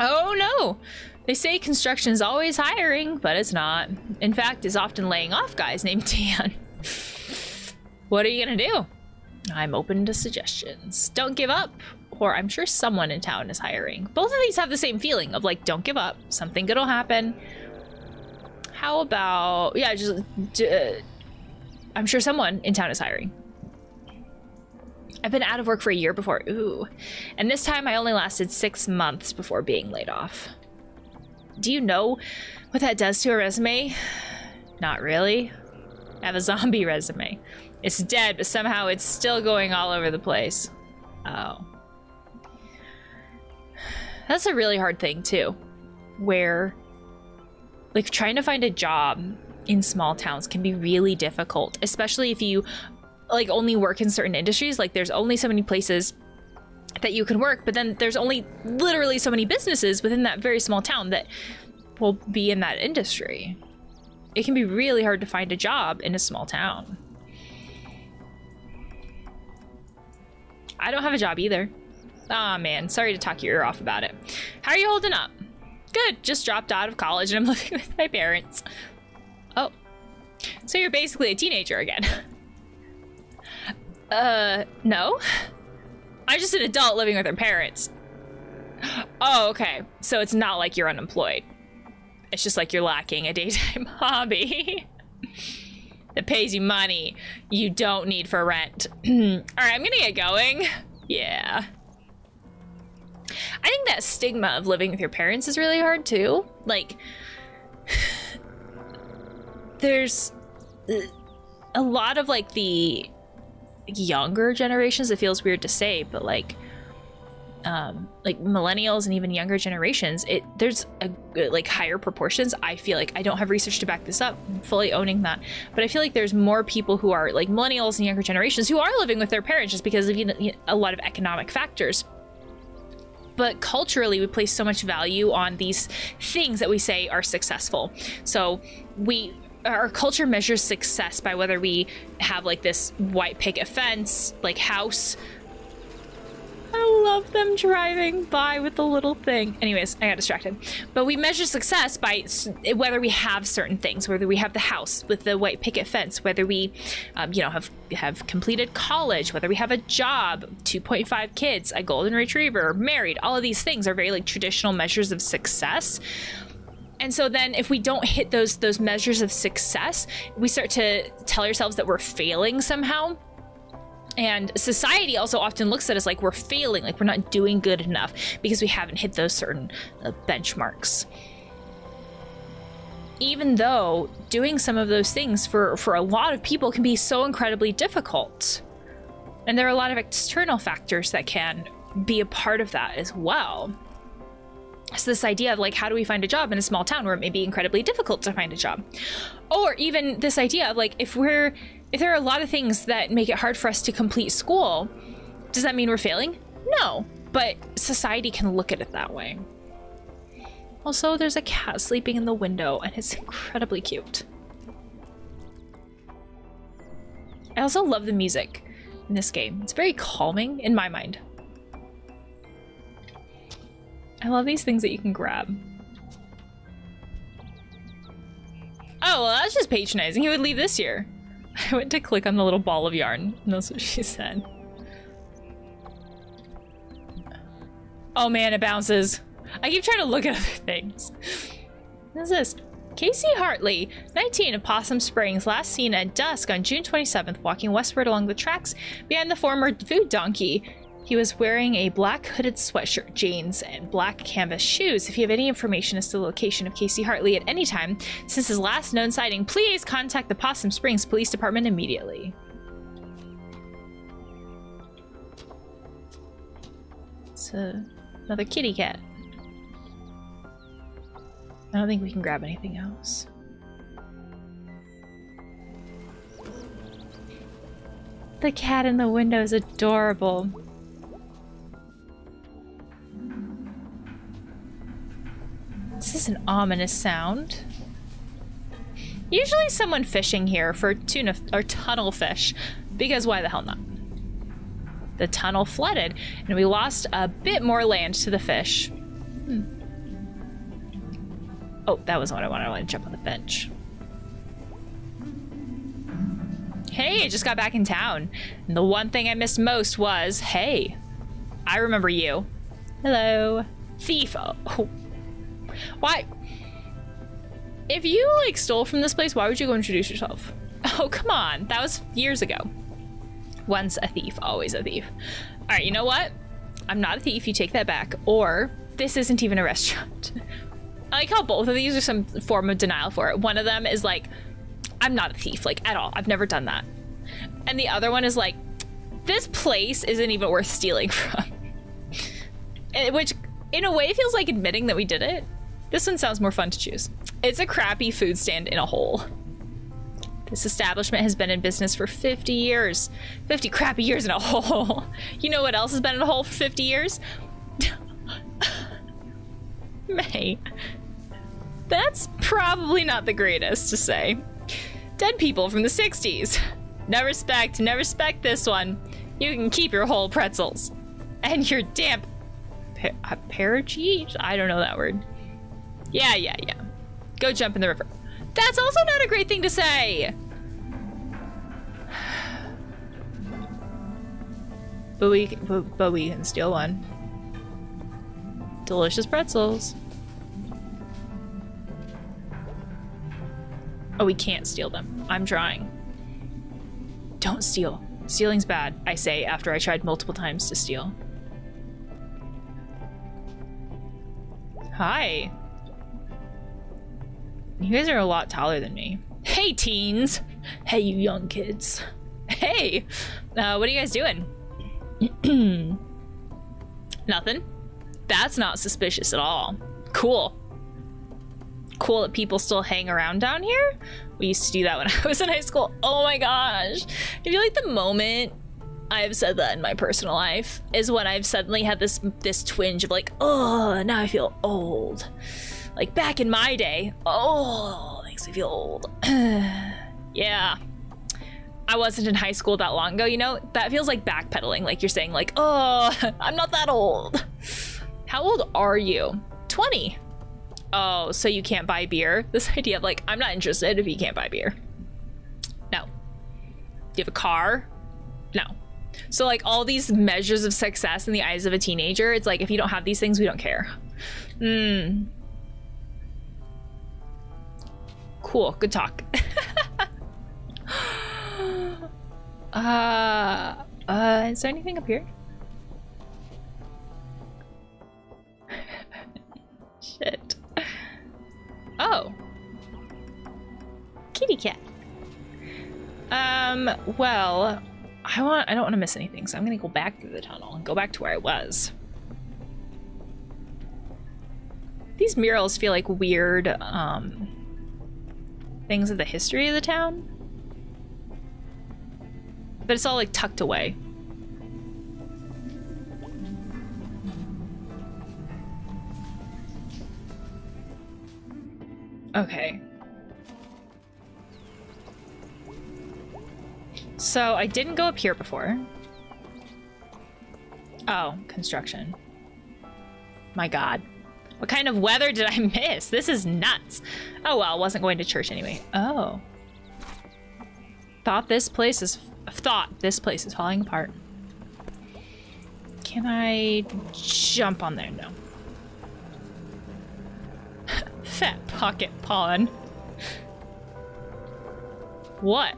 Oh no! They say construction is always hiring, but it's not. In fact, it's often laying off guys named Dan. what are you gonna do? I'm open to suggestions. Don't give up, or I'm sure someone in town is hiring. Both of these have the same feeling of like, don't give up, something good will happen. How about, yeah, just, uh, I'm sure someone in town is hiring. I've been out of work for a year before, ooh. And this time I only lasted six months before being laid off. Do you know what that does to a resume? Not really. I have a zombie resume. It's dead, but somehow it's still going all over the place. Oh. That's a really hard thing, too. Where, like, trying to find a job in small towns can be really difficult, especially if you, like, only work in certain industries. Like, there's only so many places that you can work, but then there's only literally so many businesses within that very small town that will be in that industry. It can be really hard to find a job in a small town. I don't have a job either. Aw, oh, man. Sorry to talk your ear off about it. How are you holding up? Good. Just dropped out of college and I'm living with my parents. Oh. So you're basically a teenager again. uh, no. I'm just an adult living with her parents. Oh, okay. So it's not like you're unemployed. It's just like you're lacking a daytime hobby that pays you money you don't need for rent. All right, I'm gonna get going. Yeah. I think that stigma of living with your parents is really hard too. Like, there's a lot of like the younger generations. It feels weird to say, but like um, like millennials and even younger generations, it there's a like higher proportions. I feel like I don't have research to back this up, I'm fully owning that, but I feel like there's more people who are like millennials and younger generations who are living with their parents just because of you know, a lot of economic factors. But culturally, we place so much value on these things that we say are successful. So we our culture measures success by whether we have like this white picket fence, like house. I love them driving by with the little thing. Anyways, I got distracted. But we measure success by whether we have certain things, whether we have the house with the white picket fence, whether we, um, you know, have have completed college, whether we have a job, 2.5 kids, a golden retriever, married. All of these things are very like traditional measures of success. And so then if we don't hit those those measures of success, we start to tell ourselves that we're failing somehow. And society also often looks at us like we're failing, like we're not doing good enough because we haven't hit those certain uh, benchmarks. Even though doing some of those things for, for a lot of people can be so incredibly difficult. And there are a lot of external factors that can be a part of that as well. So this idea of like how do we find a job in a small town where it may be incredibly difficult to find a job? Or even this idea of like if we're if there are a lot of things that make it hard for us to complete school, does that mean we're failing? No, but society can look at it that way. Also, there's a cat sleeping in the window and it's incredibly cute. I also love the music in this game. It's very calming in my mind. I love these things that you can grab. Oh, well, that's just patronizing. He would leave this year. I went to click on the little ball of yarn, and that's what she said. Oh man, it bounces. I keep trying to look at other things. What is this? Casey Hartley, 19 of Possum Springs, last seen at dusk on June 27th, walking westward along the tracks behind the former food donkey. He was wearing a black hooded sweatshirt, jeans, and black canvas shoes. If you have any information as to the location of Casey Hartley at any time since his last known sighting, please contact the Possum Springs Police Department immediately. It's uh, another kitty cat. I don't think we can grab anything else. The cat in the window is adorable. This is an ominous sound. Usually someone fishing here for tuna or tunnel fish, because why the hell not? The tunnel flooded, and we lost a bit more land to the fish. Hmm. Oh, that was what I wanted. I wanted to jump on the bench. Hey, I just got back in town. And the one thing I missed most was, hey, I remember you. Hello. Thief. Oh, why? If you like stole from this place, why would you go introduce yourself? Oh, come on. That was years ago. Once a thief, always a thief. All right, you know what? I'm not a thief. You take that back. Or this isn't even a restaurant. I like how both of these are some form of denial for it. One of them is like, I'm not a thief, like at all. I've never done that. And the other one is like, this place isn't even worth stealing from. Which, in a way, feels like admitting that we did it. This one sounds more fun to choose. It's a crappy food stand in a hole. This establishment has been in business for 50 years. 50 crappy years in a hole. You know what else has been in a hole for 50 years? Mae. That's probably not the greatest to say. Dead people from the 60s. No respect, no respect this one. You can keep your whole pretzels. And your damp... Pa-? I don't know that word. Yeah, yeah, yeah. Go jump in the river. That's also not a great thing to say. But we, but, we can steal one. Delicious pretzels. Oh, we can't steal them. I'm trying. Don't steal. Stealing's bad, I say after I tried multiple times to steal. Hi. You guys are a lot taller than me. Hey, teens! Hey, you young kids. Hey! Uh, what are you guys doing? Nothing. That's not suspicious at all. Cool. Cool that people still hang around down here. We used to do that when I was in high school. Oh my gosh. I feel like the moment I've said that in my personal life is when I've suddenly had this this twinge of like, oh, now I feel old. Like back in my day, oh, makes me feel old. yeah. I wasn't in high school that long ago, you know? That feels like backpedaling, like you're saying, like, oh, I'm not that old. How old are you? 20. Oh, so you can't buy beer? This idea of like, I'm not interested if you can't buy beer. No. Do you have a car? No. So like all these measures of success in the eyes of a teenager, it's like if you don't have these things, we don't care. Hmm. Cool. Good talk. uh, uh, is there anything up here? Shit. Oh. Kitty cat. Um, well, I want I don't want to miss anything, so I'm gonna go back through the tunnel and go back to where I was. These murals feel like weird um, things of the history of the town. But it's all like tucked away. Okay. So I didn't go up here before. Oh, construction. My god. What kind of weather did I miss? This is nuts. Oh well, wasn't going to church anyway. Oh. Thought this place is thought this place is falling apart. Can I jump on there? No. Fat pocket pawn. What?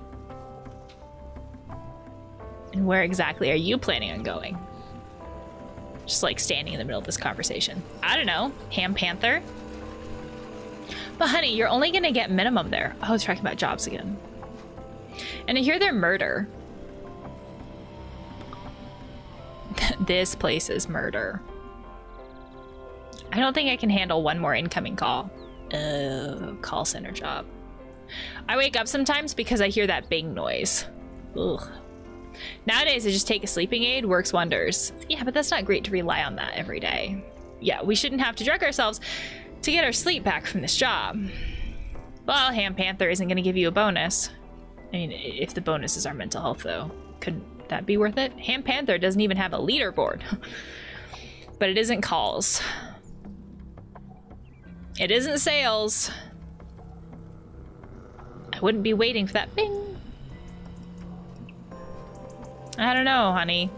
And where exactly are you planning on going? Just like standing in the middle of this conversation. I don't know. Ham Panther? But honey, you're only gonna get minimum there. Oh, it's talking about jobs again. And I hear they're murder. this place is murder. I don't think I can handle one more incoming call. Uh, call center job. I wake up sometimes because I hear that bing noise. Ugh. Nowadays, I just take a sleeping aid, works wonders. Yeah, but that's not great to rely on that every day. Yeah, we shouldn't have to drug ourselves to get our sleep back from this job. Well, Ham Panther isn't going to give you a bonus. I mean, if the bonus is our mental health, though, couldn't that be worth it? Ham Panther doesn't even have a leaderboard. but it isn't calls. It isn't sales. I wouldn't be waiting for that bing. I don't know, honey.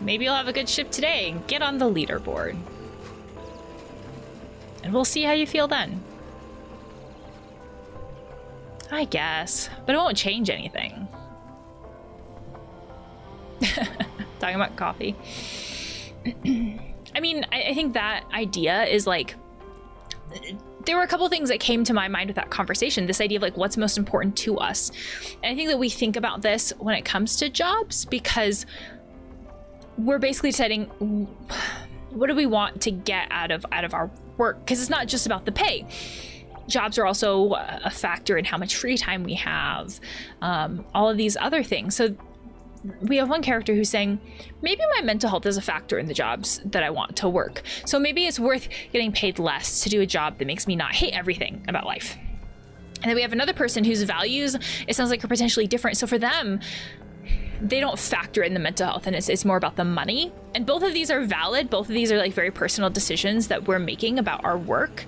Maybe you'll have a good shift today and get on the leaderboard. And we'll see how you feel then. I guess, but it won't change anything. Talking about coffee. I mean, I, I think that idea is like there were a couple of things that came to my mind with that conversation this idea of like what's most important to us. And i think that we think about this when it comes to jobs because we're basically deciding what do we want to get out of out of our work? Because it's not just about the pay. Jobs are also a factor in how much free time we have um, all of these other things. So we have one character who's saying, maybe my mental health is a factor in the jobs that I want to work. So maybe it's worth getting paid less to do a job that makes me not hate everything about life. And then we have another person whose values, it sounds like, are potentially different. So for them, they don't factor in the mental health and it's, it's more about the money. And both of these are valid. Both of these are like very personal decisions that we're making about our work.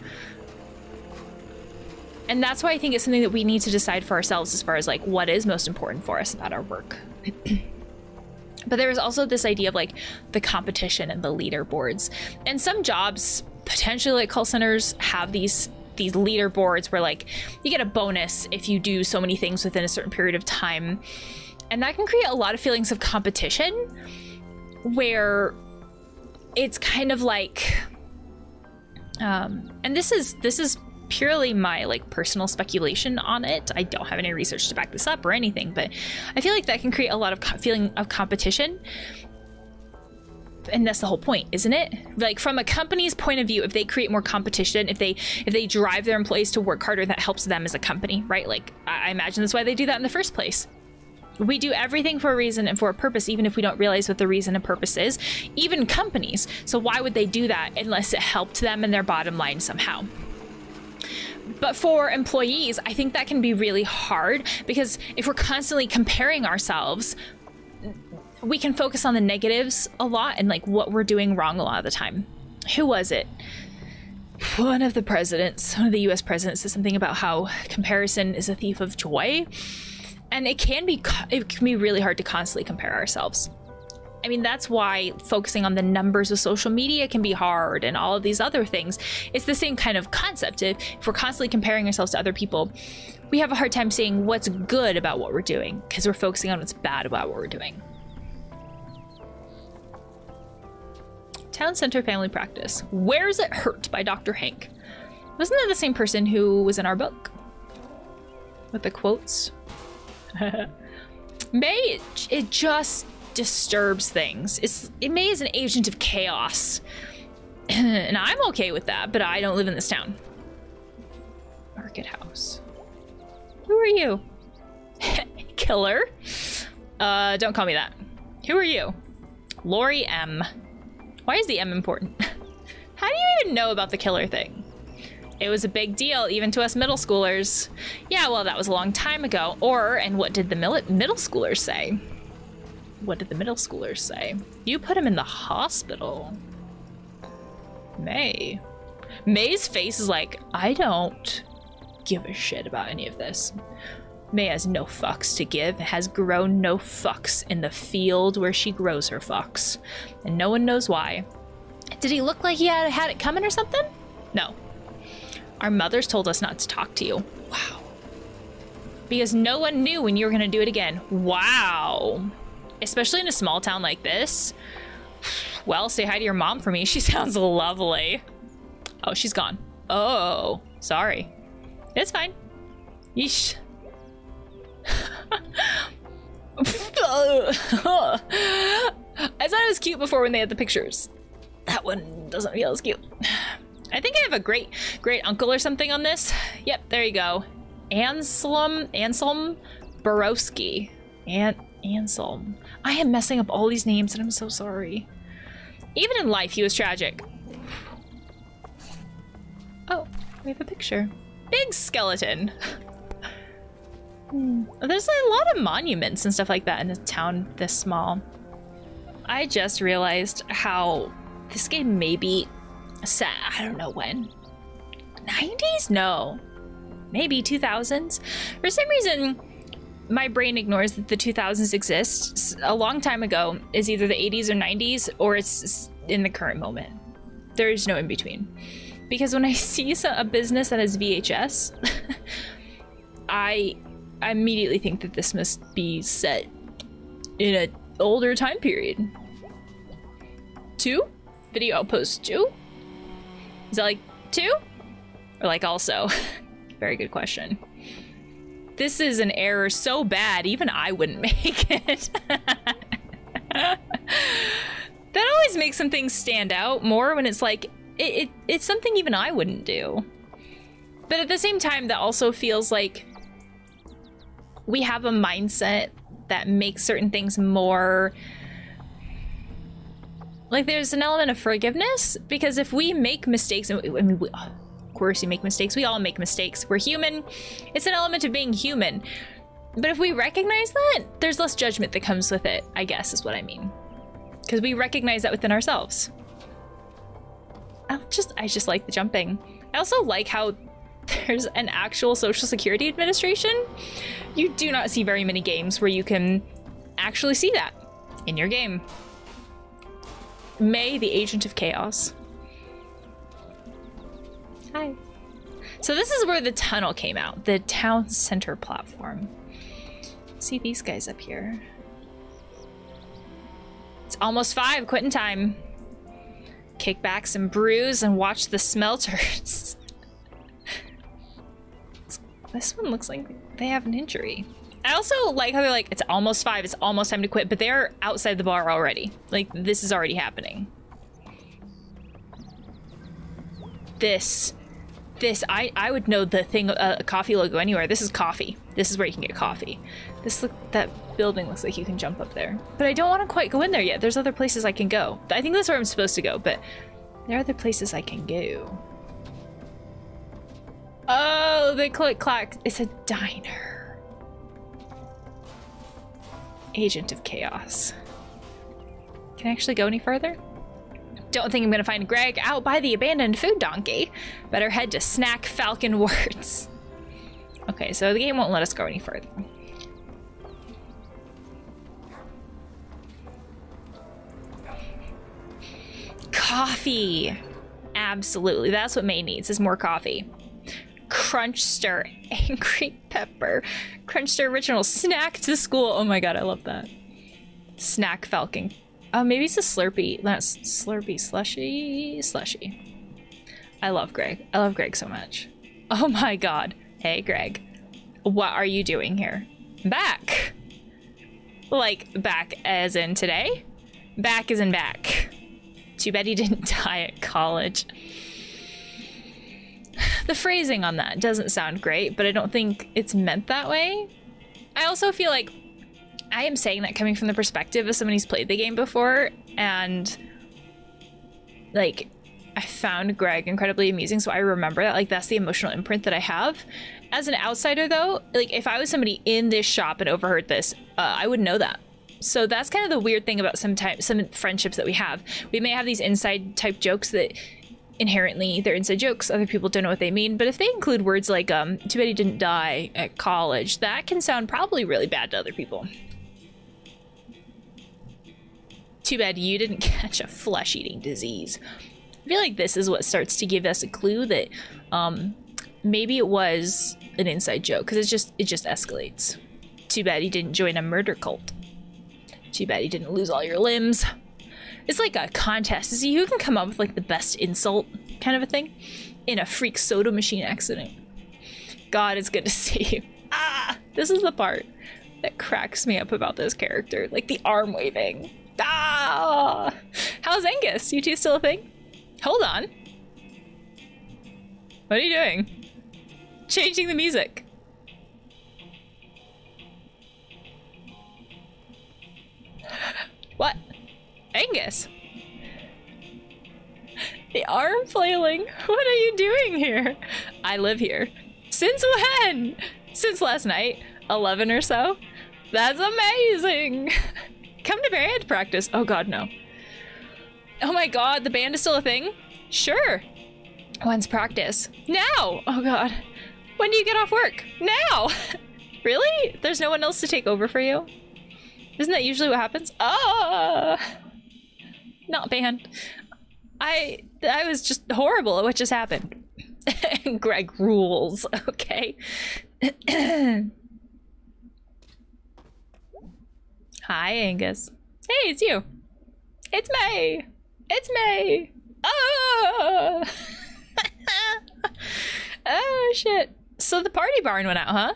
And that's why I think it's something that we need to decide for ourselves as far as like what is most important for us about our work. but there is also this idea of like the competition and the leaderboards. And some jobs, potentially like call centers, have these these leaderboards where like you get a bonus if you do so many things within a certain period of time. And that can create a lot of feelings of competition where it's kind of like um and this is this is purely my like personal speculation on it. I don't have any research to back this up or anything, but I feel like that can create a lot of feeling of competition. And that's the whole point, isn't it? Like from a company's point of view, if they create more competition, if they if they drive their employees to work harder, that helps them as a company, right? Like I imagine that's why they do that in the first place. We do everything for a reason and for a purpose, even if we don't realize what the reason and purpose is. Even companies. So why would they do that unless it helped them and their bottom line somehow? But for employees, I think that can be really hard because if we're constantly comparing ourselves, we can focus on the negatives a lot and like what we're doing wrong a lot of the time. Who was it? One of the presidents, one of the US presidents said something about how comparison is a thief of joy. And it can be it can be really hard to constantly compare ourselves. I mean, that's why focusing on the numbers of social media can be hard and all of these other things. It's the same kind of concept. If, we're constantly comparing ourselves to other people, we have a hard time seeing what's good about what we're doing because we're focusing on what's bad about what we're doing. Town Center Family Practice. Where's It Hurt by Dr. Hank. Wasn't that the same person who was in our book? With the quotes? Mae, it, it just disturbs things. It's, it Mae is an agent of chaos. and I'm okay with that, but I don't live in this town. Market House. Who are you? Killer? Uh, don't call me that. Who are you? Lori M. Why is the M important? How do you even know about the killer thing? It was a big deal, even to us middle schoolers. Yeah, well, that was a long time ago. Or, and what did the middle schoolers say? What did the middle schoolers say? You put him in the hospital. Mae. Mae's face is like, I don't give a shit about any of this. Mae has no fucks to give, has grown no fucks in the field where she grows her fucks. And no one knows why. Did he look like he had had it coming or something? No. Our mothers told us not to talk to you. Wow. Because no one knew when you were going to do it again. Wow. Especially in a small town like this. Well, say hi to your mom for me. She sounds lovely. Oh, she's gone. Oh, sorry. It's fine. Yeesh. I thought it was cute before when they had the pictures. That one doesn't feel as cute. I think I have a great great uncle or something on this. Yep, there you go. Anselm Anselm Borowski. An Anselm. I am messing up all these names and I'm so sorry. Even in life, he was tragic. Oh, we have a picture. Big skeleton. Hmm. There's a lot of monuments and stuff like that in a town this small. I just realized how this game may be set, I don't know when. 90s? No. Maybe 2000s. For some reason, my brain ignores that the 2000s exist. A long time ago is either the 80s or 90s, or it's in the current moment. There is no in between. Because when I see a business that has VHS, I I immediately think that this must be set in an older time period. Two? Video outpost two? Is that like two? Or like also? Very good question. This is an error so bad, even I wouldn't make it. that always makes some things stand out more when it's like, it, it, it's something even I wouldn't do. But at the same time, that also feels like we have a mindset that makes certain things more like there's an element of forgiveness because if we make mistakes and I mean we, course we make mistakes. We all make mistakes. We're human. It's an element of being human. But if we recognize that there's less judgment that comes with it i guess is what i mean. Because we recognize that within ourselves. I just i just like the jumping. I also like how there's an actual social security administration. You do not see very many games where you can actually see that in your game. Mae, the agent of chaos. Hi. So this is where the tunnel came out, the town center platform. See these guys up here. It's almost five, quitting time. Kick back some brews and watch the smelters. this one looks like they have an injury. I also like how they're like, it's almost five, it's almost time to quit, but they're outside the bar already. Like, this is already happening. This, this, I, I would know the thing, uh, a coffee logo anywhere. This is coffee. This is where you can get coffee. This look, that building looks like you can jump up there. But I don't want to quite go in there yet. There's other places I can go. I think that's where I'm supposed to go, but there are other places I can go. Oh, the click clack. It's a diner. Agent of Chaos. Can I actually go any further? Don't think I'm gonna find Greg out by the abandoned food donkey. Better head to Snack Falcon Words. Okay, so the game won't let us go any further. Coffee! Absolutely, that's what Mae needs, is more coffee. Crunchster Angry Pepper. Crunchster Original Snack to school. Oh my god, I love that. Snack Falcon. Oh, maybe it's a Slurpee. That's Slurpee Slushy. Slushy. I love Greg. I love Greg so much. Oh my god. Hey, Greg. What are you doing here? Back. Like, back as in today? Back as in back. Too bad he didn't die at college. The phrasing on that doesn't sound great, but I don't think it's meant that way. I also feel like I am saying that coming from the perspective of someone who's played the game before, and like I found Greg incredibly amusing, so I remember that. Like that's the emotional imprint that I have. As an outsider, though, like if I was somebody in this shop and overheard this, uh, I would know that. So that's kind of the weird thing about some type, some friendships that we have. We may have these inside type jokes that inherently they're inside jokes. Other people don't know what they mean. But if they include words like um, "too bad he didn't die at college," that can sound probably really bad to other people. Too bad you didn't catch a flesh-eating disease. I feel like this is what starts to give us a clue that um, maybe it was an inside joke because it's just it just escalates. Too bad you didn't join a murder cult. Too bad you didn't lose all your limbs. It's like a contest to see who can come up with like the best insult kind of a thing in a freak soda machine accident. God, it's good to see you. Ah, this is the part that cracks me up about this character, like the arm waving. Ah, how's Angus? You two still a thing? Hold on. What are you doing? Changing the music. What? Angus? The arm flailing. What are you doing here? I live here. Since when? Since last night. 11 or so. That's amazing. Come to band practice. Oh god, no. Oh my god, the band is still a thing? Sure. When's practice? Now! Oh god. When do you get off work? Now! really? There's no one else to take over for you? Isn't that usually what happens? Ah! Not banned. I I was just horrible at what just happened. Greg rules, okay? Hi, Angus. Hey, it's you. It's Mae. It's Mae. Oh! oh, shit. So the party barn went out, huh?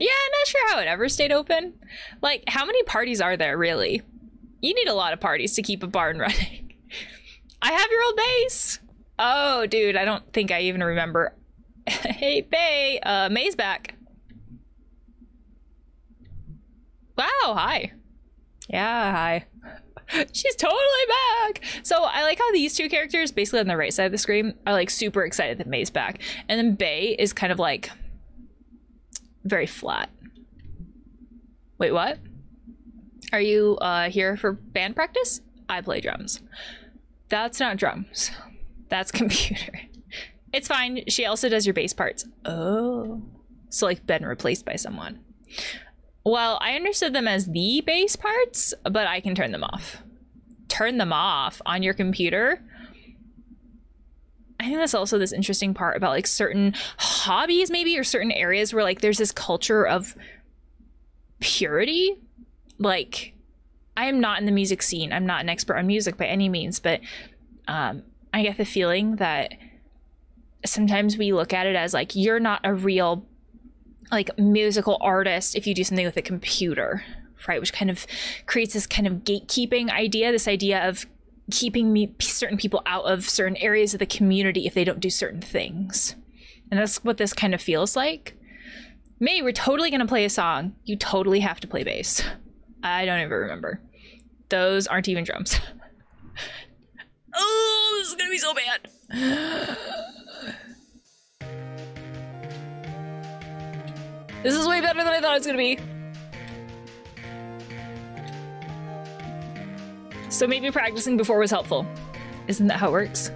Yeah, not sure how it ever stayed open. Like, how many parties are there, really? You need a lot of parties to keep a barn running. I have your old bass. Oh, dude, I don't think I even remember. hey, Bea, uh, Mae's back. Wow, hi. Yeah, hi. She's totally back. So I like how these two characters, basically on the right side of the screen, are like super excited that Mae's back. And then Bea is kind of like very flat. Wait, what? Are you uh, here for band practice? I play drums. That's not drums. That's computer. It's fine. She also does your bass parts. Oh. So like been replaced by someone. Well, I understood them as the bass parts, but I can turn them off. Turn them off on your computer? I think that's also this interesting part about like certain hobbies, maybe, or certain areas where like there's this culture of purity. Like, I am not in the music scene. I'm not an expert on music by any means, but um, I get the feeling that sometimes we look at it as like you're not a real like musical artist if you do something with a computer right? Which kind of creates this kind of gatekeeping idea this idea of keeping me certain people out of certain areas of the community if they don't do certain things. And that's what this kind of feels like. Mae we're totally going to play a song. You totally have to play bass. I don't even remember. Those aren't even drums. Oh this is going to be so bad This is way better than I thought it was gonna be. So maybe practicing before was helpful. Isn't that how it works?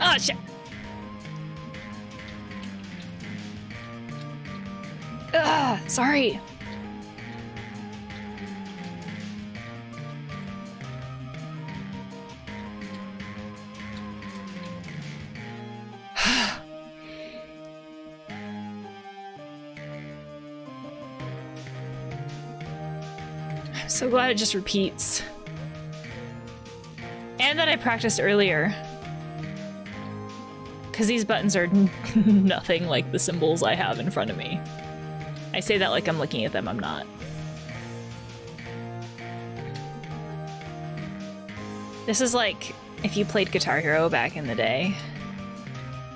Oh shit. Ugh, sorry. So glad it just repeats. And that I practiced earlier. Because these buttons are nothing like the symbols I have in front of me. I say that like I'm looking at them, I'm not. This is like if you played Guitar Hero back in the day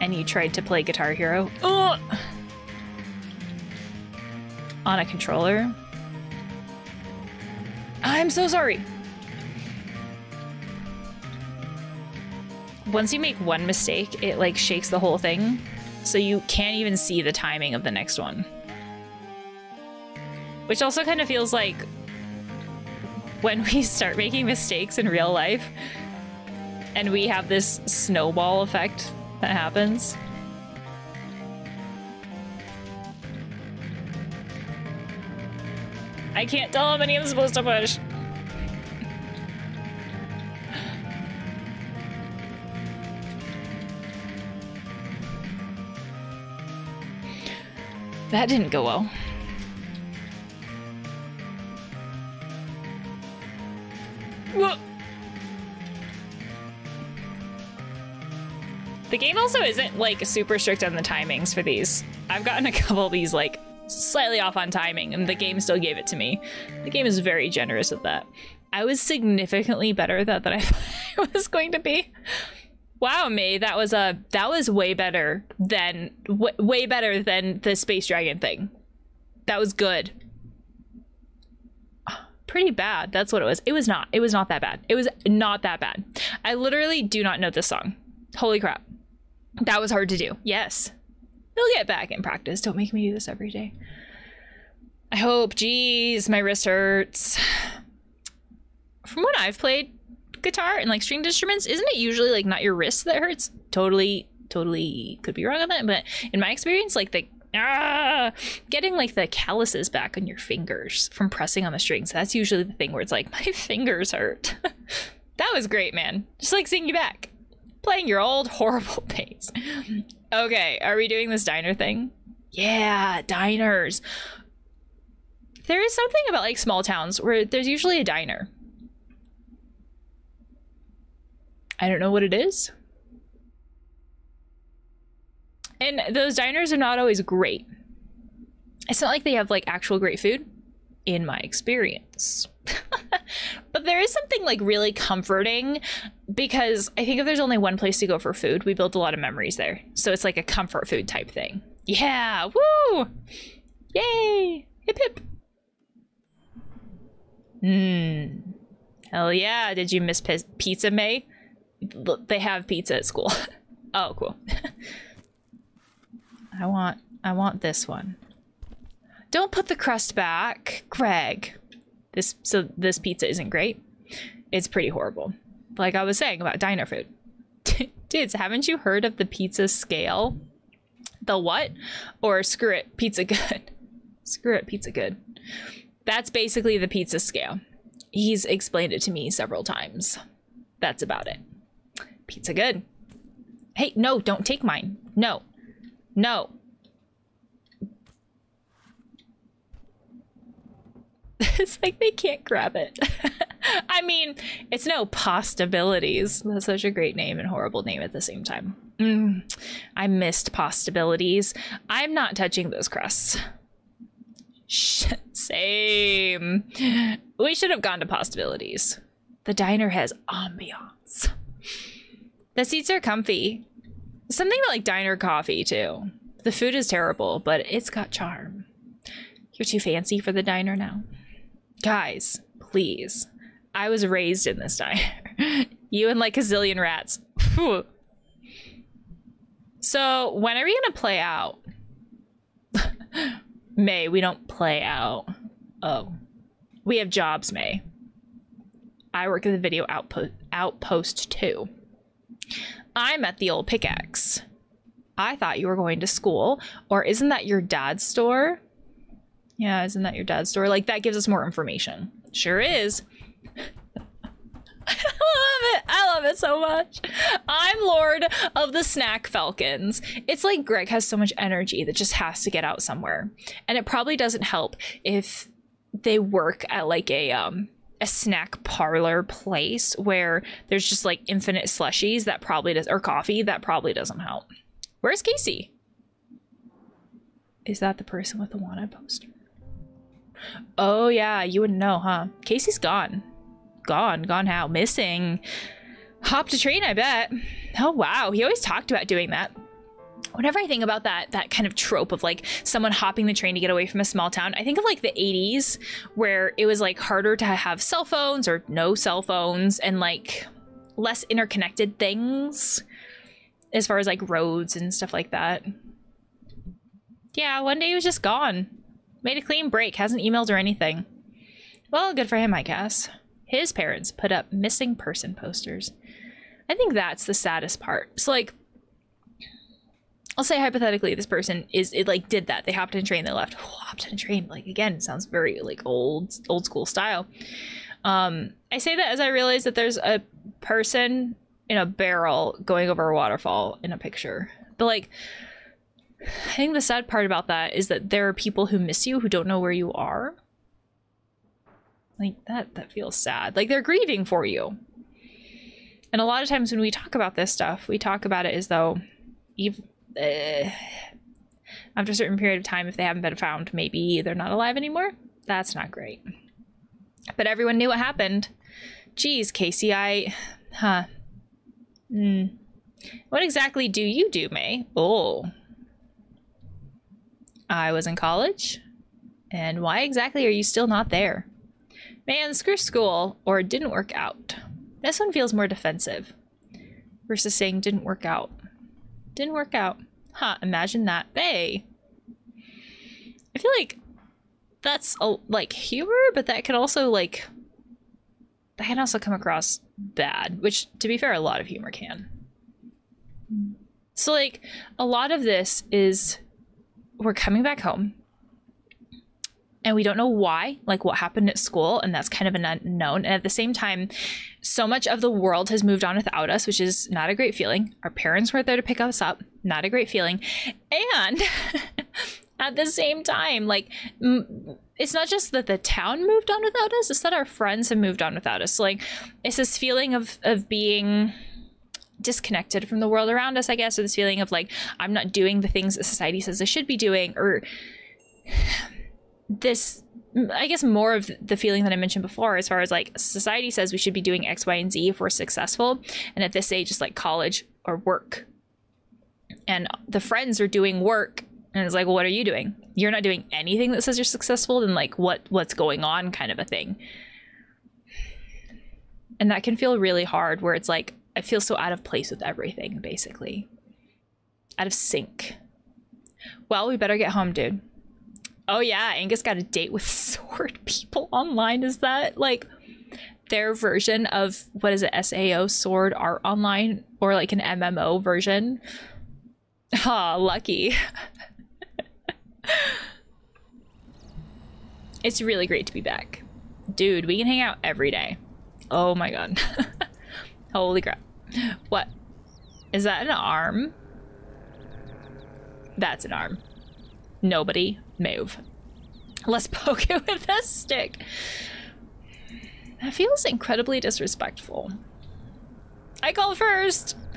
and you tried to play Guitar Hero on a controller. I'm so sorry. Once you make one mistake, it like shakes the whole thing. So you can't even see the timing of the next one. Which also kind of feels like when we start making mistakes in real life and we have this snowball effect that happens. I can't tell how many I'm supposed to push. That didn't go well. Whoa. The game also isn't like super strict on the timings for these. I've gotten a couple of these like slightly off on timing and the game still gave it to me. The game is very generous with that. I was significantly better at that than I was going to be. Wow, Mae, that was a that was way better than w- way better than the space dragon thing. That was good. Pretty bad. That's what it was. It was not. It was not that bad. It was not that bad. I literally do not know this song. Holy crap. That was hard to do. Yes. They'll get back in practice. Don't make me do this every day. I hope. Jeez, my wrist hurts. From what I've played guitar and like stringed instruments, isn't it usually like not your wrist that hurts? Totally, totally could be wrong on that. But in my experience, like the ah, getting like the calluses back on your fingers from pressing on the strings, that's usually the thing where it's like, my fingers hurt. that was great, man. Just like seeing you back playing your old horrible bass. Okay, are we doing this diner thing? Yeah, diners. There is something about like small towns where there's usually a diner. I don't know what it is. And those diners are not always great. It's not like they have like actual great food, in my experience. but there is something like really comforting because I think if there's only one place to go for food, we build a lot of memories there. So it's like a comfort food type thing. Yeah, woo! Yay! Hip hip. Mmm. Hell yeah. Did you miss pizza, Mae? They have pizza at school. oh, cool. I want I want this one. Don't put the crust back, Greg. This so this pizza isn't great. It's pretty horrible. Like I was saying about diner food. Dudes, haven't you heard of the pizza scale? The what? Or screw it, pizza good. screw it, pizza good. That's basically the pizza scale. He's explained it to me several times. That's about it. Pizza good. Hey, no, don't take mine. No. No. it's like they can't grab it. I mean, it's no Pastabilities. That's such a great name and horrible name at the same time. Mm, I missed Pastabilities. I'm not touching those crusts. Same. We should have gone to Pastabilities. The diner has ambiance. The seats are comfy. Something about like diner coffee too. The food is terrible, but it's got charm. You're too fancy for the diner now. Guys, please. I was raised in this diner. you and like a zillion rats. so, when are we going to play out? Mae, we don't play out. Oh. We have jobs, Mae. I work at the video outpost outpost too. I'm at the old pickaxe. I thought you were going to school, or isn't that your dad's store? Yeah, isn't that your dad's store? Like, that gives us more information. Sure is. I love it. I love it so much. I'm Lord of the Snack Falcons. It's like Greg has so much energy that just has to get out somewhere. And it probably doesn't help if they work at like a um a snack parlor place where there's just like infinite slushies that probably does or coffee that probably doesn't help. Where's Casey? Is that the person with the wanted poster? Oh yeah, you wouldn't know, huh? Casey's gone. Gone, gone how? Missing. Hopped a train, I bet. Oh wow, he always talked about doing that. Whenever I think about that that kind of trope of like someone hopping the train to get away from a small town, I think of like the 80s where it was like harder to have cell phones or no cell phones and like less interconnected things as far as like roads and stuff like that. Yeah, one day he was just gone. Made a clean break, hasn't emailed or anything. Well, good for him, I guess. His parents put up missing person posters. I think that's the saddest part. So, like, I'll say hypothetically, this person is it like did that. They hopped in a train, they left. Oh, hopped in a train. Like again, sounds very like old old school style. Um, I say that as I realize that there's a person in a barrel going over a waterfall in a picture. But like I think the sad part about that is that there are people who miss you who don't know where you are. Like that that feels sad. Like they're grieving for you. And a lot of times when we talk about this stuff, we talk about it as though you've uh, after a certain period of time if they haven't been found, maybe they're not alive anymore. That's not great. But everyone knew what happened. Geez, Casey, I huh. Hmm. What exactly do you do, Mae? Oh, I was in college. And why exactly are you still not there? Man, screw school, or didn't work out. This one feels more defensive versus saying didn't work out. Didn't work out. Huh, imagine that. Hey. I feel like that's a, like humor, but that can also like that can also come across bad, which to be fair, a lot of humor can. So like a lot of this is we're coming back home and we don't know why, like what happened at school, and that's kind of an unknown. And at the same time, so much of the world has moved on without us, which is not a great feeling. Our parents weren't there to pick us up, not a great feeling. And at the same time, like m- it's not just that the town moved on without us; it's that our friends have moved on without us. So, like it's this feeling of of being disconnected from the world around us, I guess, or this feeling of like, I'm not doing the things that society says I should be doing, or this, I guess, more of the feeling that I mentioned before, as far as like society says we should be doing X, Y, and Z if we're successful. And at this age, it's like college or work. And the friends are doing work. And it's like, well, what are you doing? You're not doing anything that says you're successful, then like what what's going on kind of a thing. And that can feel really hard where it's like, I feel so out of place with everything, basically. Out of sync. Well, we better get home, dude. Oh yeah, Angus got a date with sword people online. Is that like their version of what is it, SAO sword art online? Or like an MMO version? Ah, oh, lucky. it's really great to be back. Dude, we can hang out every day. Oh my god. Holy crap. What? Is that an arm? That's an arm. Nobody move. Let's poke it with a stick. That feels incredibly disrespectful. I call first.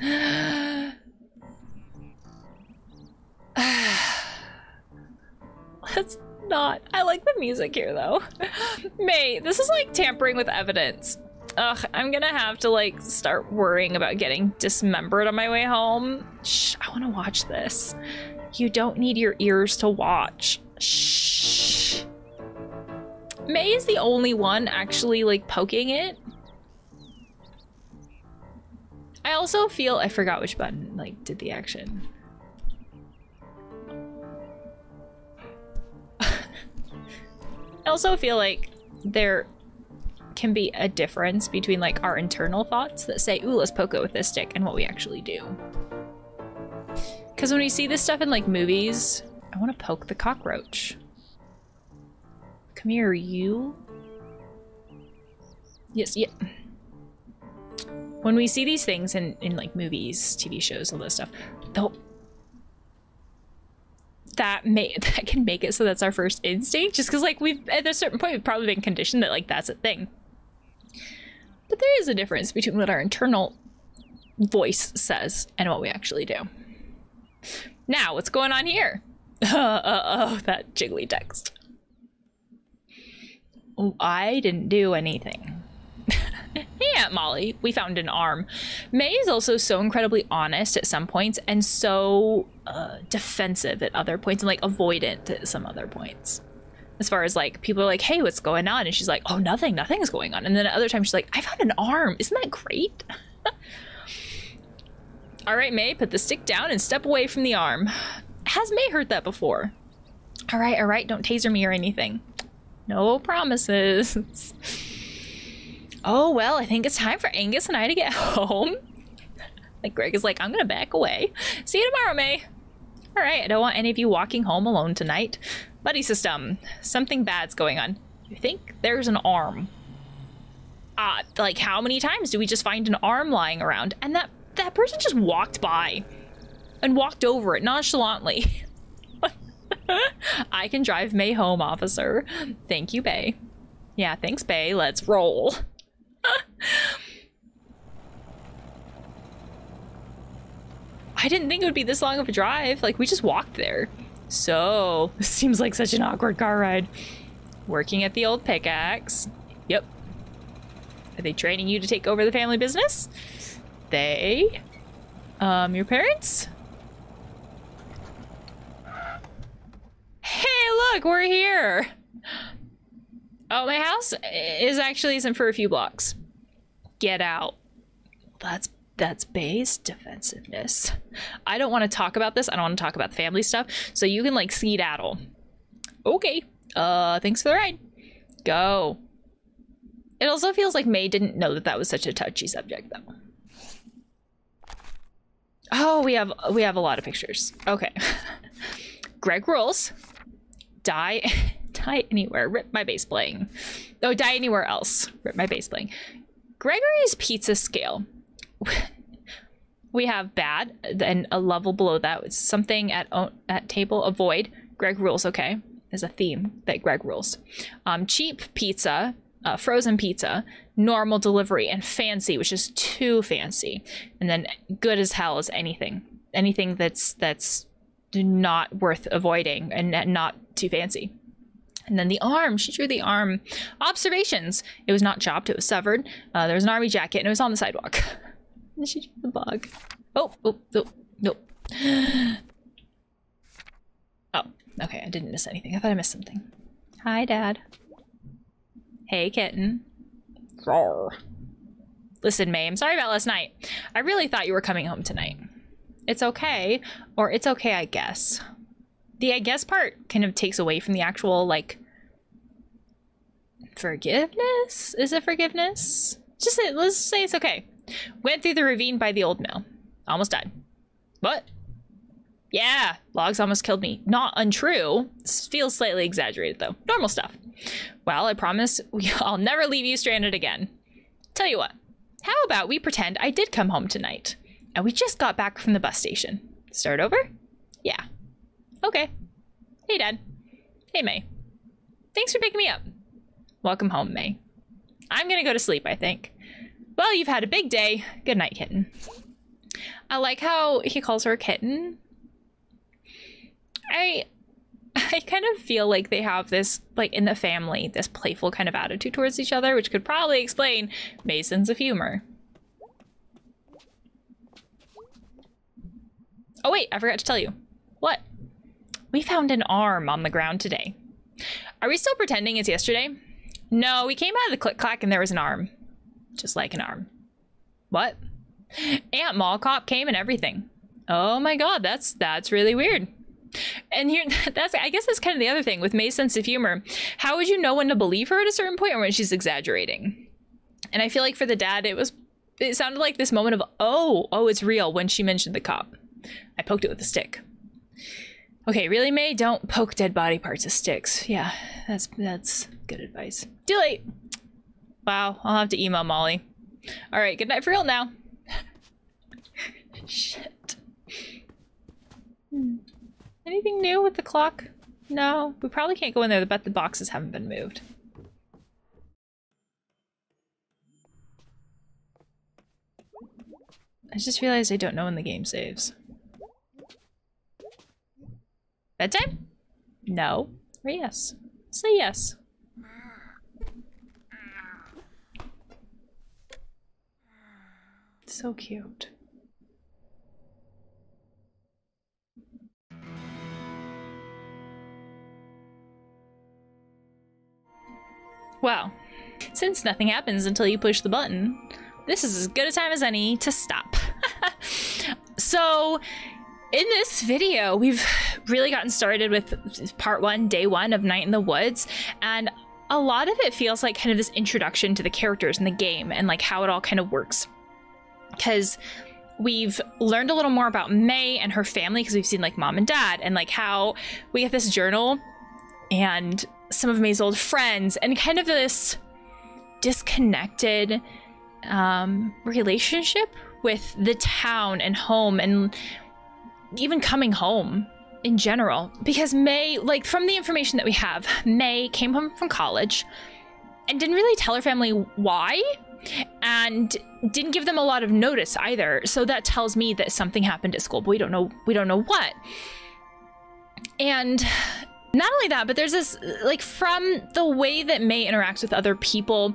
Let's not. I like the music here though. Mae, this is like tampering with evidence. Ugh, I'm gonna have to like start worrying about getting dismembered on my way home. Shh, I wanna watch this. You don't need your ears to watch. Shh. Mae is the only one actually like poking it. I also feel I forgot which button like did the action. I also feel like there can be a difference between like our internal thoughts that say, ooh, let's poke it with this stick and what we actually do. Because when we see this stuff in like movies, I want to poke the cockroach. Come here, you. Yes, yeah. When we see these things in, in like movies, TV shows, all this stuff, that may that can make it so that's our first instinct just because like we've at a certain point we've probably been conditioned that like that's a thing but there is a difference between what our internal voice says and what we actually do. Now, what's going on here? Uh, uh, oh, that jiggly text. Oh, I didn't do anything. hey, Aunt Molly, we found an arm. Mae is also so incredibly honest at some points and so uh, defensive at other points and like avoidant at some other points. As far as like people are like, hey, what's going on? And she's like, oh, nothing, nothing's going on. And then at other times she's like, I found an arm. Isn't that great? All right, Mae, put the stick down and step away from the arm. Has Mae heard that before? All right, all right, don't taser me or anything. No promises. oh, well, I think it's time for Angus and I to get home. like, Greg is like, I'm gonna back away. See you tomorrow, Mae. All right, I don't want any of you walking home alone tonight. Buddy system, something bad's going on. You think there's an arm? Uh, like how many times do we just find an arm lying around? And that that person just walked by and walked over it nonchalantly. I can drive Mae home, officer. Thank you, Bea. Yeah, thanks, Bea. Let's roll. I didn't think it would be this long of a drive. Like, we just walked there. So, this seems like such an awkward car ride. Working at the old pickaxe. Yep. Are they training you to take over the family business? They? Um, your parents? Hey, look, we're here. Oh, my house is actually isn't for a few blocks. Get out. That's that's Bea's defensiveness. I don't want to talk about this. I don't want to talk about the family stuff. So you can like skedaddle. Okay. Uh, thanks for the ride. Go. It also feels like Mae didn't know that that was such a touchy subject, though. Oh, we have we have a lot of pictures. Okay. Greg rules. Die die anywhere. Rip my bass playing. Oh, die anywhere else. Rip my bass playing. Gregory's pizza scale. we have bad, then a level below that was something at at table avoid. Greg rules. Okay, there's a theme that Greg rules. Um, cheap pizza, uh, frozen pizza, normal delivery, and fancy, which is too fancy, and then good as hell is anything, anything that's that's not worth avoiding and not too fancy. And then the arm, she drew the arm. Observations. It was not chopped, it was severed. Uh, there was an army jacket and it was on the sidewalk. and she drew the bug. Oh, oh, oh, no. oh, okay, I didn't miss anything. I thought I missed something. Hi, Dad. Hey, kitten. Roar. Listen, Mae, I'm sorry about last night. I really thought you were coming home tonight. It's okay, or it's okay, I guess the I guess part kind of takes away from the actual like forgiveness. Is it forgiveness? Just say, let's say it's okay. Went through the ravine by the old mill. Almost died. What? Yeah, logs almost killed me. Not untrue. Feels slightly exaggerated though. Normal stuff. Well, I promise we, I'll never leave you stranded again. Tell you what, how about we pretend I did come home tonight and we just got back from the bus station? Start over? Yeah, Okay. Hey, Dad. Hey, Mae. Thanks for picking me up. Welcome home, Mae. I'm gonna go to sleep, I think. Well, you've had a big day. Good night, kitten. I like how he calls her kitten. I I kind of feel like they have this, like in the family, this playful kind of attitude towards each other, which could probably explain Mae's sense of humor. Oh wait, I forgot to tell you. What? We found an arm on the ground today. Are we still pretending it's yesterday? No, we came out of the click clack and there was an arm. Just like an arm. What? Aunt Mall Cop came and everything. Oh my god, that's that's really weird. And here that's I guess that's kind of the other thing with Mae's sense of humor. How would you know when to believe her at a certain point or when she's exaggerating? And I feel like for the dad it was it sounded like this moment of oh, oh it's real when she mentioned the cop. I poked it with a stick. Okay, really, Mae? Don't poke dead body parts with sticks. Yeah, that's that's good advice. Too late. Wow, I'll have to email Molly. All right, good night for real now. Shit. Hmm. Anything new with the clock? No, we probably can't go in there. I bet the boxes haven't been moved. I just realized I don't know when the game saves. Bedtime? No. Or yes. Say yes. So cute. Well, since nothing happens until you push the button, this is as good a time as any to stop. so, in this video, we've really gotten started with part one, day one of Night in the Woods, and a lot of it feels like kind of this introduction to the characters in the game and like how it all kind of works. Because we've learned a little more about Mae and her family because we've seen like mom and dad and like how we get this journal and some of Mae's old friends and kind of this disconnected um, relationship with the town and home and even coming home in general. Because Mae, like from the information that we have, Mae came home from college and didn't really tell her family why and didn't give them a lot of notice either. So that tells me that something happened at school, but we don't know we don't know what. And not only that, but there's this like from the way that Mae interacts with other people,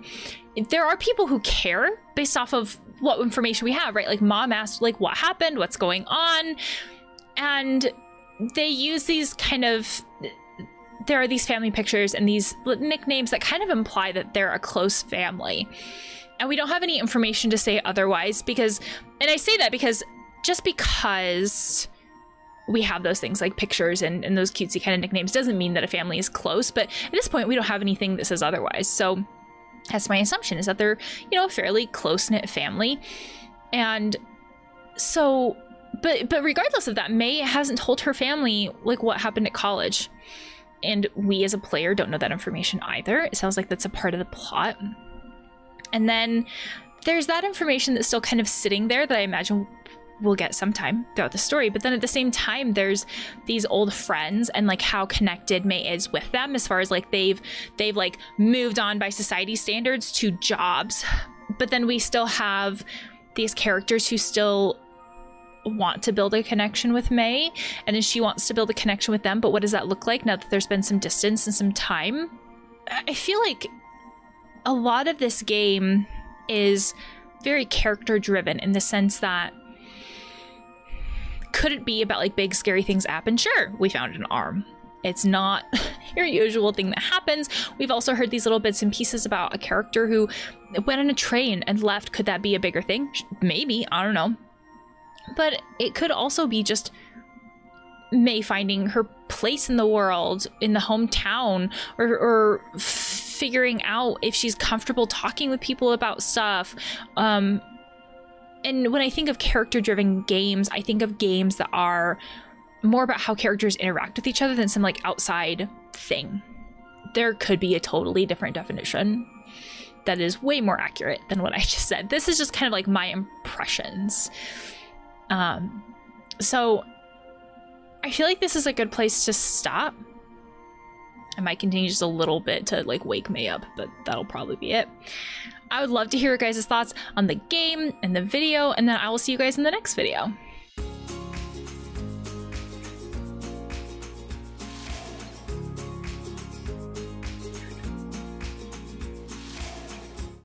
there are people who care based off of what information we have, right? Like mom asked like what happened, what's going on, and they use these kind of there are these family pictures and these nicknames that kind of imply that they're a close family. And we don't have any information to say otherwise because and I say that because just because we have those things like pictures and, and those cutesy kind of nicknames doesn't mean that a family is close but at this point we don't have anything that says otherwise so that's my assumption is that they're you know a fairly close-knit family and so but but regardless of that Mae hasn't told her family like what happened at college and we as a player don't know that information either it sounds like that's a part of the plot and then there's that information that's still kind of sitting there that i imagine we'll get sometime throughout the story. But then at the same time, there's these old friends and like how connected Mae is with them as far as like they've they've like moved on by society standards to jobs. But then we still have these characters who still want to build a connection with Mae, and then she wants to build a connection with them. But what does that look like now that there's been some distance and some time? I feel like a lot of this game is very character driven in the sense that could it be about like big scary things happen? Sure, we found an arm. It's not your usual thing that happens. We've also heard these little bits and pieces about a character who went on a train and left. Could that be a bigger thing? Maybe. I don't know. But it could also be just Mae finding her place in the world, in the hometown, or, or figuring out if she's comfortable talking with people about stuff. Um, and when I think of character driven games, I think of games that are more about how characters interact with each other than some like outside thing. There could be a totally different definition that is way more accurate than what I just said. This is just kind of like my impressions. Um, so I feel like this is a good place to stop. I might continue just a little bit to like wake me up, but that'll probably be it. I would love to hear your guys' thoughts on the game and the video, and then I will see you guys in the next video.